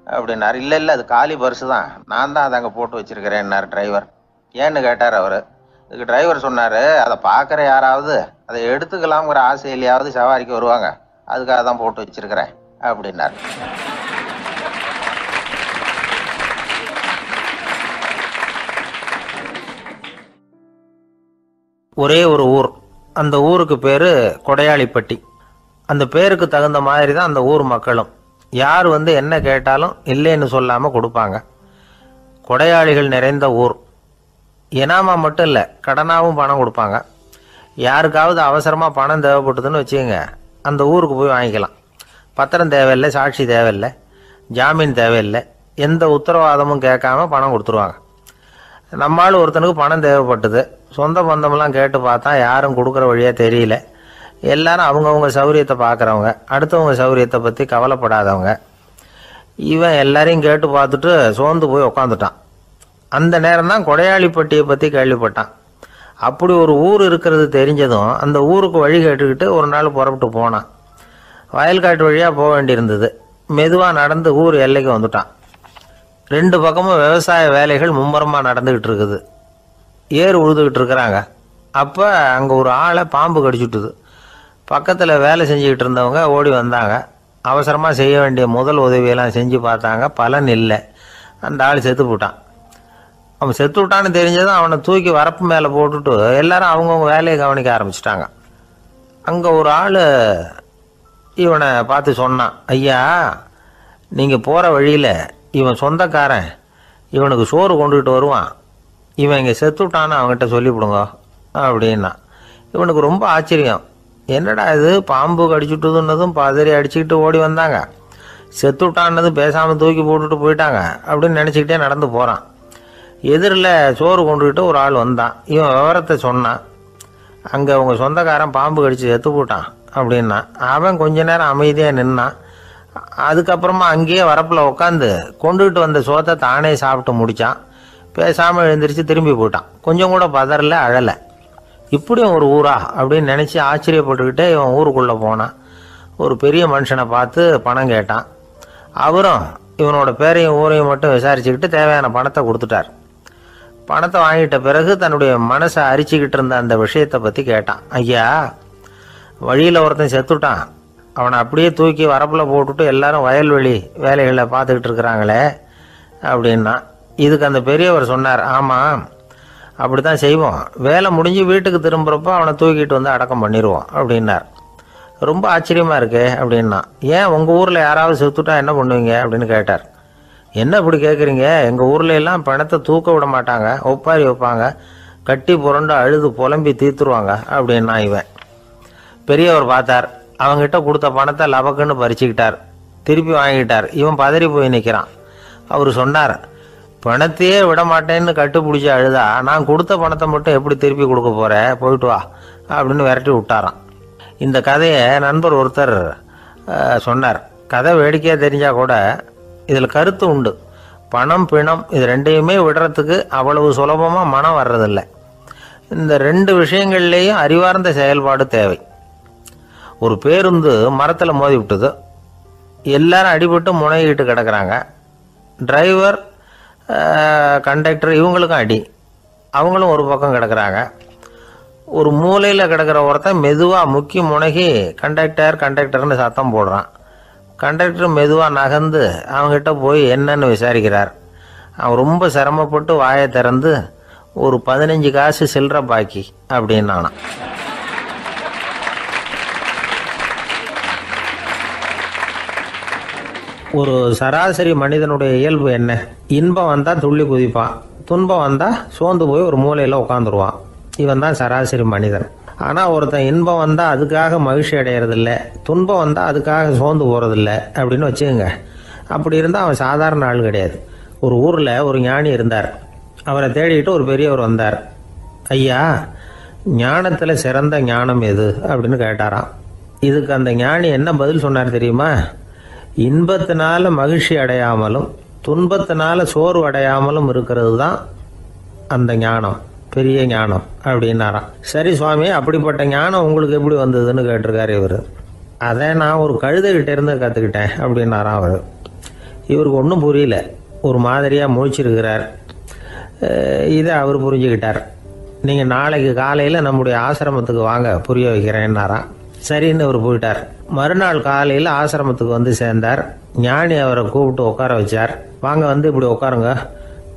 அப்படின்னாரு. இல்லை இல்லை அது காலி பரிசு தான். நான் தான் அதை அங்கே போட்டு வச்சிருக்கிறேன்னாரு டிரைவர். ஏன்னு கேட்டார் அவர்? இதுக்கு டிரைவர் சொன்னார் அதை பார்க்குற யாராவது அதை எடுத்துக்கலாம்ங்கிற ஆசையிலையாவது சவாரிக்கு வருவாங்க. அதுக்காக தான் போட்டு வச்சிருக்கிறேன் அப்படின்னார். ஒரே ஒரு ஊர். அந்த ஊருக்கு பேர் கொடையாளிப்பட்டி. அந்த பேருக்கு தகுந்த மாதிரி தான் அந்த ஊர் மக்களும். யார் வந்து என்ன கேட்டாலும் இல்லைன்னு சொல்லாமல் கொடுப்பாங்க. கொடையாளிகள் நிறைந்த ஊர். இனாமா மட்டும் இல்லை கடனாகவும் பணம் கொடுப்பாங்க. யாருக்காவது அவசரமாக பணம் தேவைப்பட்டதுன்னு வச்சுக்கோங்க அந்த ஊருக்கு போய் வாங்கிக்கலாம். பத்திரம் தேவையில்லை சாட்சி தேவையில்லை ஜாமீன் தேவையில்லை எந்த உத்தரவாதமும் கேட்காம பணம் கொடுத்துருவாங்க. நம்மால் ஒருத்தனுக்கு பணம் தேவைப்பட்டது. சொந்த பந்தமெல்லாம் கேட்டு பார்த்தா யாரும் கொடுக்குற வழியாக தெரியல. எல்லாரும் அவங்கவுங்க சௌரியத்தை பார்க்குறவங்க அடுத்தவங்க சௌரியத்தை பற்றி கவலைப்படாதவங்க. இவன் எல்லாரையும் கேட்டு பார்த்துட்டு சோர்ந்து போய் உக்காந்துட்டான். அந்த நேரம் தான் கொடையாளிப்பட்டியை பற்றி கேள்விப்பட்டான். அப்படி ஒரு ஊர் இருக்கிறது தெரிஞ்சதும் அந்த ஊருக்கு வழி கேட்டுக்கிட்டு ஒரு நாள் புறப்பட்டு போனான். வயல்காட்டு வழியாக போக வேண்டியிருந்தது. மெதுவாக நடந்து ஊர் எல்லைக்கு வந்துட்டான். ரெண்டு பக்கமும் விவசாய வேலைகள் மும்முரமாக நடந்துக்கிட்டு இருக்குது. ஏர் உழுதுகிட்டு இருக்கிறாங்க. அப்போ அங்கே ஒரு ஆளை பாம்பு கடிச்சுட்டுது. பக்கத்தில் வேலை செஞ்சுக்கிட்டு இருந்தவங்க ஓடி வந்தாங்க. அவசரமாக செய்ய வேண்டிய முதல் உதவியெல்லாம் செஞ்சு பார்த்தாங்க. பலன் இல்லை. அந்த ஆள் செத்து போட்டான். அவன் செத்து விட்டான்னு தெரிஞ்சதும் அவனை தூக்கி வரப்பு மேலே போட்டுட்டு எல்லாரும் அவங்கவுங்க வேலையை கவனிக்க ஆரம்பிச்சிட்டாங்க. அங்கே ஒரு ஆள் இவனை பார்த்து சொன்னான் ஐயா நீங்கள் போகிற வழியில் இவன் சொந்தக்காரன் இவனுக்கு சோறு கொண்டுகிட்டு வருவான். இவன் இங்கே செத்துட்டான்னு அவன்கிட்ட சொல்லிவிடுங்க அப்படின்னா. இவனுக்கு ரொம்ப ஆச்சரியம். என்னடா இது பாம்பு கடிச்சுட்டுதுன்னதும் பதறி அடிச்சுக்கிட்டு ஓடி வந்தாங்க. செத்துட்டான்னதும் பேசாமல் தூக்கி போட்டுட்டு போயிட்டாங்க அப்படின்னு நினச்சிக்கிட்டே நடந்து போகிறான் எதிரில் சோறு கொண்டுகிட்டு ஒரு ஆள் வந்தான். இவன் விவரத்தை சொன்னான். அங்கே உங்கள் சொந்தக்காரன் பாம்பு கடிச்சு செத்து போட்டான் அப்படின்னா அவன் கொஞ்ச நேரம் அமைதியாக நின்னான். அதுக்கப்புறமா அங்கேயே வரப்பில் உட்காந்து கொண்டுகிட்டு வந்த சோத்தை தானே சாப்பிட்டு முடித்தான் பேசாமல் எழுந்திரிச்சு திரும்பி போயிட்டான் கொஞ்சம் கூட பதறல அழலை. இப்படியும் ஒரு ஊரா அப்படின்னு நினச்சி ஆச்சரியப்பட்டுக்கிட்டே இவன் ஊருக்குள்ளே போனான். ஒரு பெரிய மனுஷனை பார்த்து பணம் கேட்டான். அவரும் இவனோட பேரையும் ஊரையும் மட்டும் விசாரிச்சுக்கிட்டு தேவையான பணத்தை கொடுத்துட்டார். பணத்தை வாங்கிட்ட பிறகு தன்னுடைய மனசை அரிச்சுக்கிட்டு இருந்த அந்த விஷயத்தை பற்றி கேட்டான். ஐயா வழியில் ஒருத்தன் செத்துட்டான். அவனை அப்படியே தூக்கி வரப்பில் போட்டுட்டு எல்லாரும் வயல்வெளி வேலைகளை பார்த்துக்கிட்டு இருக்கிறாங்களே அப்படின்னா இதுக்கு அந்த பெரியவர் சொன்னார் ஆமாம் அப்படி தான் செய்வோம். வேலை முடிஞ்சு வீட்டுக்கு திரும்புகிறப்போ அவனை தூக்கிட்டு வந்து அடக்கம் பண்ணிடுவோம் அப்படின்னார். ரொம்ப ஆச்சரியமாக இருக்கே அப்படின்னா ஏன் உங்கள் ஊரில் யாராவது செத்துட்டா என்ன பண்ணுவீங்க? அப்படின்னு கேட்டார். என்ன இப்படி கேட்குறீங்க எங்கள் ஊரில் எல்லாம் பணத்தை தூக்க விட மாட்டாங்க. ஒப்பாரி வைப்பாங்க. கட்டி புரண்டு அழுது புலம்பி தீர்த்துருவாங்க அப்படின்னா இவன். பெரியவர் பார்த்தார். அவங்கிட்ட கொடுத்த பணத்தை லபக்குன்னு பறிச்சுக்கிட்டார். திருப்பி வாங்கிட்டார். இவன் பதறி போய் நிற்கிறான் அவர் சொன்னார் பணத்தையே விட மாட்டேன்னு கட்டுப்பிடிச்சி அழுதா? நான் கொடுத்த பணத்தை மட்டும் எப்படி திருப்பி கொடுக்க போகிற போயிட்டு வா. அப்படின்னு விரட்டி விட்டாரான் இந்த கதையை நண்பர் ஒருத்தர் சொன்னார். கதை வேடிக்கையாக தெரிஞ்சால் கூட இதில் கருத்து உண்டு. பணம் பிணம் இது ரெண்டையுமே விடுறதுக்கு அவ்வளவு சுலபமாக மனம் வர்றதில்லை. இந்த ரெண்டு விஷயங்கள்லேயும் அறிவார்ந்த செயல்பாடு தேவை. ஒரு பேருந்து மரத்தில் மோதி விட்டது. எல்லாரும் அடிபட்டு முனைகிட்டு கிடக்கிறாங்க. டிரைவர் கண்டக்டர் இவங்களுக்கும் அடி. அவங்களும் ஒரு பக்கம் கிடக்கிறாங்க. ஒரு மூலையில் கிடக்கிற ஒருத்தன் மெதுவாக முக்கி முனகி கண்டக்டர் கண்டக்டர்னு சத்தம் போடுறான். கண்டக்டர் மெதுவாக நகர்ந்து அவங்ககிட்ட போய் என்னன்னு விசாரிக்கிறார். அவன் ரொம்ப சிரமப்பட்டு வாயை திறந்து ஒரு பதினஞ்சு காசு சில்லற பாக்கி அப்படின்னானான் ஒரு சராசரி மனிதனுடைய இயல்பு என்ன? இன்பம் வந்தால் துள்ளி குதிப்பான். துன்பம் வந்தால் சோர்ந்து போய் ஒரு மூலையில் உட்காந்துருவான் இவன் தான் சராசரி மனிதன். ஆனால் ஒருத்தன் இன்பம் வந்தால் அதுக்காக மகிழ்ச்சி அடையிறதில்ல துன்பம் வந்தால் அதுக்காக சோர்ந்து போகிறதில்ல அப்படின்னு வச்சுக்கோங்க. அப்படி இருந்தால் அவன் சாதாரண ஆள் கிடையாது. ஒரு ஊரில் ஒரு ஞானி இருந்தார். அவரை தேடிட்டு ஒரு பெரியவர் வந்தார். ஐயா ஞானத்தில் சிறந்த ஞானம் எது? அப்படின்னு கேட்டாராம். இதுக்கு அந்த ஞானி என்ன பதில் சொன்னார் தெரியுமா? இன்பத்தினால மகிழ்ச்சி அடையாமலும் துன்பத்தினால சோர்வு அடையாமலும் இருக்கிறது தான் அந்த ஞானம். பெரிய ஞானம் அப்படின்னாராம். சரி சுவாமி அப்படிப்பட்ட ஞானம் உங்களுக்கு எப்படி வந்ததுன்னு கேட்டிருக்காரு இவர். அதை நான் ஒரு கழுதைகிட்ட இருந்து கற்றுக்கிட்டேன் அப்படின்னாராம் அவர். இவருக்கு ஒன்றும் புரியல. ஒரு மாதிரியாக முழிச்சிருக்கிறார். இதை அவர் புரிஞ்சுக்கிட்டார். நீங்கள் நாளைக்கு காலையில் நம்முடைய ஆசிரமத்துக்கு வாங்க புரிய வைக்கிறேன்னாராம். சரின்னு அவர் போயிட்டார். மறுநாள் காலையில் ஆசிரமத்துக்கு வந்து சேர்ந்தார். ஞானி அவரை கூப்பிட்டு உட்கார வச்சார். வாங்க வந்து இப்படி உட்காருங்க.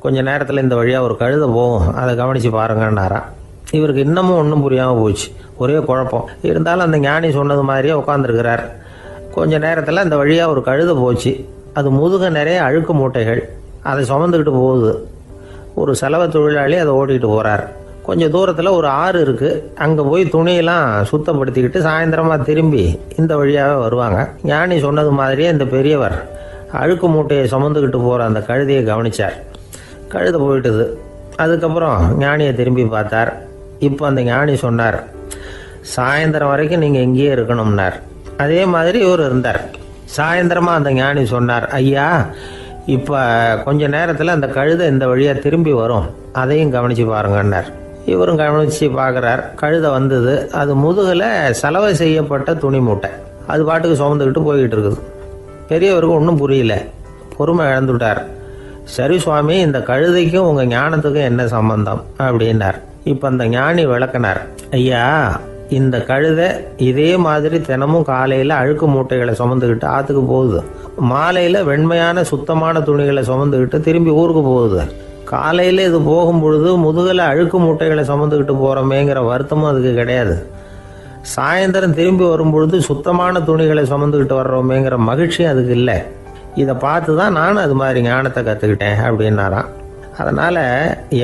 கொஞ்சம் நேரத்தில் இந்த வழியாக ஒரு கழுதை போகும். அதை கவனித்து பாருங்கன்னாரான் இவருக்கு இன்னமும் ஒன்றும் புரியாமல் போச்சு. ஒரே குழப்பம். இருந்தாலும் அந்த ஞானி சொன்னது மாதிரியே உட்காந்துருக்கிறார் கொஞ்ச நேரத்தில் அந்த வழியாக ஒரு கழுதை போச்சு. அது முதுக நிறைய அழுக்கு மூட்டைகள். அதை சுமந்துக்கிட்டு போகுது. ஒரு செலவு தொழிலாளி அதை ஓட்டிகிட்டு போகிறார் கொஞ்சம் தூரத்தில் ஒரு ஆறு இருக்குது அங்கே போய் துணியெல்லாம் சுத்தப்படுத்திக்கிட்டு சாயந்தரமாக திரும்பி இந்த வழியாகவே வருவாங்க. ஞானி சொன்னது மாதிரியே இந்த பெரியவர் அழுக்கு மூட்டையை சுமந்துக்கிட்டு போகிற அந்த கழுதையை கவனித்தார் கழுத போயிட்டது. அதுக்கப்புறம் ஞானியை திரும்பி பார்த்தார். இப்போ அந்த ஞானி சொன்னார் சாயந்தரம் வரைக்கும் நீங்கள் இங்கேயே இருக்கணும்னார். அதே மாதிரி இவர் இருந்தார். சாயந்தரமாக அந்த ஞானி சொன்னார் ஐயா இப்போ கொஞ்ச நேரத்தில் அந்த கழுதை இந்த வழியாக திரும்பி வரும். அதையும் கவனித்து பாருங்கன்னார். இவரும் கவனித்து பார்க்குறார் கழுதை வந்தது. அது முதுகில் செலவை செய்யப்பட்ட துணி மூட்டை. அது பாட்டுக்கு சுமந்துக்கிட்டு போய்கிட்டு இருக்குது. பெரியவருக்கு ஒன்றும் புரியல. பொறுமை இழந்துட்டார். சரி சுவாமி இந்த கழுதைக்கும் உங்கள் ஞானத்துக்கும் என்ன சம்பந்தம்? அப்படின்னார். இப்போ அந்த ஞானி விளக்குனார். ஐயா இந்த கழுதை இதே மாதிரி தினமும் காலையில் அழுக்கு மூட்டைகளை சுமந்துக்கிட்டு ஆற்றுக்கு போகுது. மாலையில் வெண்மையான சுத்தமான துணிகளை சுமந்துக்கிட்டு திரும்பி ஊருக்கு போகுது. காலையில் இது போகும் பொழுது முதுகில் அழுக்கு மூட்டைகளை சுமந்துக்கிட்டு போகிறோமேங்கிற வருத்தமும் அதுக்கு கிடையாது. சாயந்தரம் திரும்பி வரும்பொழுது சுத்தமான துணிகளை சுமந்துக்கிட்டு வர்றோமேங்கிற மகிழ்ச்சியும் அதுக்கு இல்லை. இதை பார்த்து தான் நானும் அது மாதிரி ஞானத்தை கற்றுக்கிட்டேன் அப்படின்னாராம். அதனால்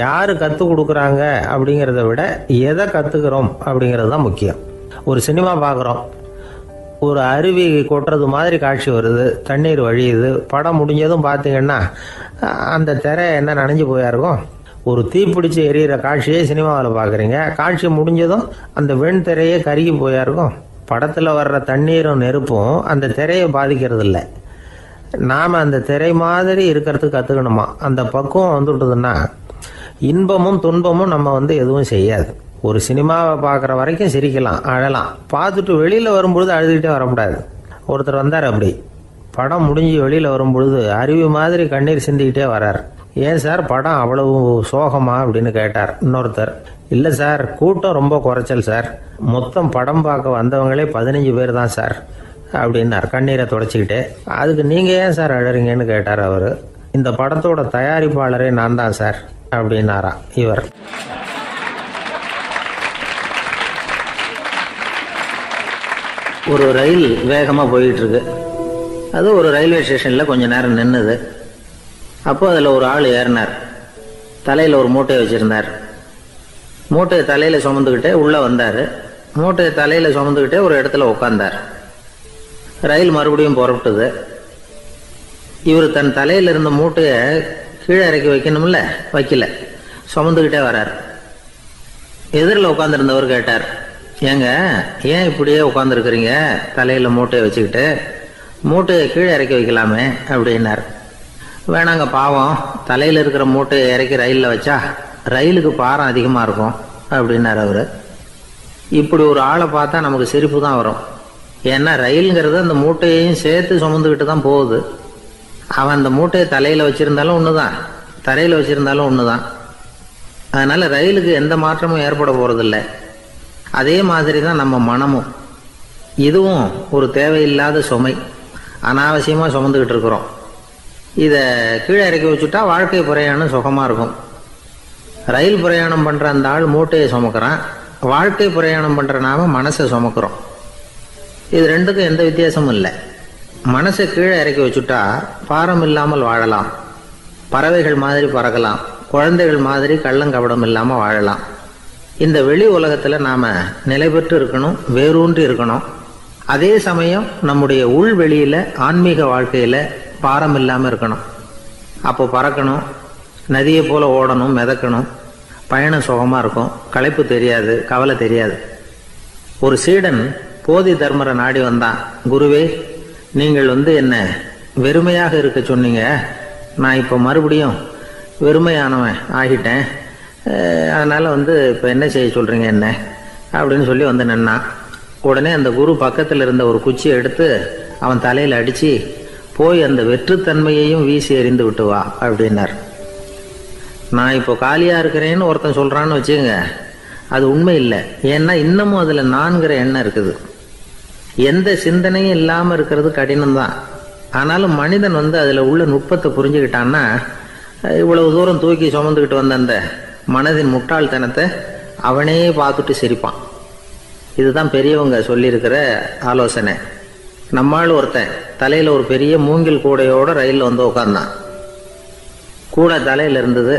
யார் கற்றுக் கொடுக்குறாங்க அப்படிங்கிறத விட எதை கற்றுக்கிறோம் அப்படிங்கிறது தான் முக்கியம். ஒரு சினிமா பார்க்குறோம். ஒரு அருவி கொட்டுறது மாதிரி காட்சி வருது தண்ணீர் வழியுது படம் முடிஞ்சதும் பார்த்தீங்கன்னா அந்த திரை என்ன நனைஞ்சு போயிருக்கும் ஒரு தீப்பிடிச்சு எரியிற காட்சியே சினிமாவில் பார்க்குறீங்க. காட்சி முடிஞ்சதும் அந்த வெண் திரையே கருகி போயிருக்கும் படத்தில் வர்ற தண்ணீரும் நெருப்பும் அந்த திரையை பாதிக்கிறது இல்லை நாம் அந்த திரை மாதிரி இருக்கிறதுக்கு கற்றுக்கணுமா அந்த பக்குவம் வந்துவிட்டதுன்னா இன்பமும் துன்பமும் நம்ம வந்து எதுவும் செய்யாது. ஒரு சினிமாவை பார்க்குற வரைக்கும் சிரிக்கலாம் அழலாம். பார்த்துட்டு வெளியில் வரும்பொழுது அழுதுகிட்டே வரக்கூடாது ஒருத்தர் வந்தார் அப்படி. படம் முடிஞ்சு வெளியில் வரும்பொழுது அருவி மாதிரி கண்ணீர் சிந்திக்கிட்டே வரார். ஏன் சார் படம் அவ்வளவு சோகமா? அப்படின்னு கேட்டார் இன்னொருத்தர். இல்லை சார் கூட்டம் ரொம்ப குறைச்சல் சார். மொத்தம் படம் பார்க்க வந்தவங்களே பதினஞ்சு பேர் தான் சார். அப்படின்னார் கண்ணீரை தொடச்சிக்கிட்டே அதுக்கு நீங்கள் ஏன் சார் அழறீங்கன்னு கேட்டார் அவர். இந்த படத்தோட தயாரிப்பாளரே நான் தான் சார் அப்படின்னாரா இவர். ஒரு ரயில் வேகமாக போயிட்டுருக்கு. அது ஒரு ரயில்வே ஸ்டேஷனில் கொஞ்ச நேரம் நின்றுது அப்போ அதில் ஒரு ஆள் ஏறினார். தலையில் ஒரு மூட்டையை வச்சுருந்தார். மூட்டையை தலையில் சுமந்துக்கிட்டே உள்ளே வந்தார். மூட்டையை தலையில் சுமந்துக்கிட்டே ஒரு இடத்துல உட்காந்தார் ரயில் மறுபடியும் புறப்பட்டது. இவர் தன் தலையில் இருந்த மூட்டையை கீழே இறக்கி வைக்கணும்ல? வைக்கல. சுமந்துக்கிட்டே வரார். எதிரில் உட்காந்துருந்தவர் கேட்டார் ஏங்க ஏன் இப்படியே உட்காந்துருக்குறீங்க தலையில் மூட்டையை வச்சுக்கிட்டு மூட்டையை கீழே இறக்கி வைக்கலாமே? அப்படின்னார். வேணாங்க பாவம். தலையில் இருக்கிற மூட்டையை இறக்கி ரயிலில் வச்சா ரயிலுக்கு பாரம் அதிகமாக இருக்கும் அப்படின்னார் அவர். இப்படி ஒரு ஆளை பார்த்தா நமக்கு சிரிப்பு தான் வரும். ஏன்னா ரயிலுங்கிறது அந்த மூட்டையையும் சேர்த்து சுமந்துக்கிட்டு தான் போகுது. அவன் அந்த மூட்டையை தலையில் வச்சுருந்தாலும் ஒன்று தான் தரையில் வச்சுருந்தாலும் ஒன்று தான் அதனால் ரயிலுக்கு எந்த மாற்றமும் ஏற்பட போகிறதில்ல அதே மாதிரி தான் நம்ம மனமும். இதுவும் ஒரு தேவையில்லாத சுமை. அனாவசியமாக சுமந்துக்கிட்டு இருக்கிறோம். இதை கீழே இறக்கி வச்சுட்டா வாழ்க்கை பிரயாணம் சுகமாக இருக்கும். ரயில் பிரயாணம் பண்ணுற அந்த ஆள் மூட்டையை சுமக்கிறான். வாழ்க்கை பிரயாணம் பண்ணுற நாம மனசை சுமக்கிறோம். இது ரெண்டுக்கும் எந்த வித்தியாசமும் இல்லை. மனசை கீழே இறக்கி வச்சுட்டா பாரம் இல்லாமல் வாழலாம். பறவைகள் மாதிரி பறக்கலாம். குழந்தைகள் மாதிரி கள்ளங்கபடம் இல்லாமல் வாழலாம். இந்த வெளி உலகத்தில் நாம் நிலை பெற்று இருக்கணும் வேரூன்றி இருக்கணும். அதே சமயம் நம்முடைய உள் வெளியில் ஆன்மீக வாழ்க்கையில் பாரம் இல்லாமல் இருக்கணும். அப்போ பறக்கணும் நதியை போல் ஓடணும் மிதக்கணும். பயணம் சுகமாக இருக்கும் களைப்பு தெரியாது கவலை தெரியாது. ஒரு சீடன் போதி தர்மரை நாடி வந்தான். குருவே நீங்கள் வந்து என்ன வெறுமையாக இருக்க சொன்னீங்க. நான் இப்போ மறுபடியும் வெறுமையானவன் ஆகிட்டேன். அதனால் வந்து இப்போ என்ன செய்ய சொல்கிறீங்க என்ன? அப்படின்னு சொல்லி வந்து நின்னான். உடனே அந்த குரு பக்கத்தில் இருந்த ஒரு குச்சியை எடுத்து அவன் தலையில் அடித்து போய் அந்த வெற்றுத்தன்மையையும் வீசி எறிந்து விட்டு வா அப்படின்னார். நான் இப்போ காலியாக இருக்கிறேன்னு ஒருத்தன் சொல்கிறான்னு வச்சுங்க அது உண்மை இல்லை. ஏன்னா இன்னமும் அதில் நான்கிற எண்ணம் இருக்குது. எந்த சிந்தனையும் இல்லாமல் இருக்கிறது கடினம்தான். ஆனாலும் மனிதன் வந்து அதில் உள்ள நுட்பத்தை புரிஞ்சுக்கிட்டான்னா இவ்வளவு தூரம் தூக்கி சுமந்துக்கிட்டு வந்த அந்த மனதின் முட்டாள்தனத்தை அவனே பார்த்துட்டு சிரிப்பான். இதுதான் பெரியவங்க சொல்லியிருக்கிற ஆலோசனை. நம்மால் ஒருத்தன் தலையில் ஒரு பெரிய மூங்கில் கூடையோடு ரயிலில் வந்து உட்காந்தான் கூடை தலையில் இருந்தது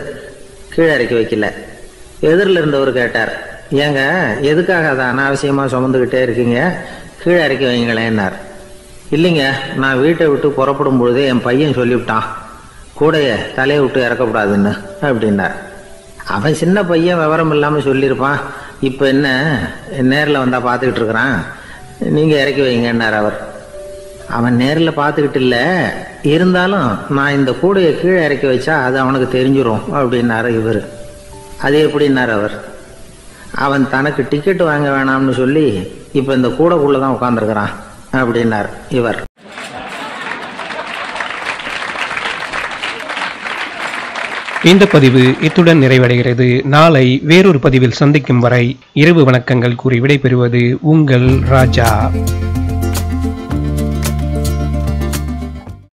கீழே இறக்கி வைக்கல. எதிரில் இருந்தவர் கேட்டார் ஏங்க எதுக்காக அதை அனாவசியமாக சுமந்துக்கிட்டே இருக்கீங்க? கீழே இறக்கி வைங்களேன்னார் இல்லைங்க நான் வீட்டை விட்டு புறப்படும் பொழுதே என் பையன் சொல்லிவிட்டான். கூடைய தலையை விட்டு இறக்கக்கூடாதுன்னு அப்படின்னார். அவன் சின்ன பையன் விவரம் இல்லாமல் சொல்லியிருப்பான். இப்போ என்ன நேரில் வந்தால் பார்த்துக்கிட்டு இருக்கிறான். நீங்கள் இறக்கி வைங்கன்னார் அவர். அவன் நேரில் பார்த்துக்கிட்டு இல்லை. இருந்தாலும் நான் இந்த கூடையை கீழே இறக்கி வச்சா அது அவனுக்கு தெரிஞ்சிடும் அப்படின்னாரு இவர். அது எப்படின்னார் அவர்? அவன் தனக்கு டிக்கெட் வாங்க வேணாம்னு சொல்லி இப்போ இந்த கூட தான் உட்காந்துருக்கிறான் அப்படின்னார் இவர். இந்த பதிவு இத்துடன் நிறைவடைகிறது. நாளை வேறொரு பதிவில் சந்திக்கும் வரை இரவு வணக்கங்கள் கூறி விடைபெறுவது உங்கள் ராஜா.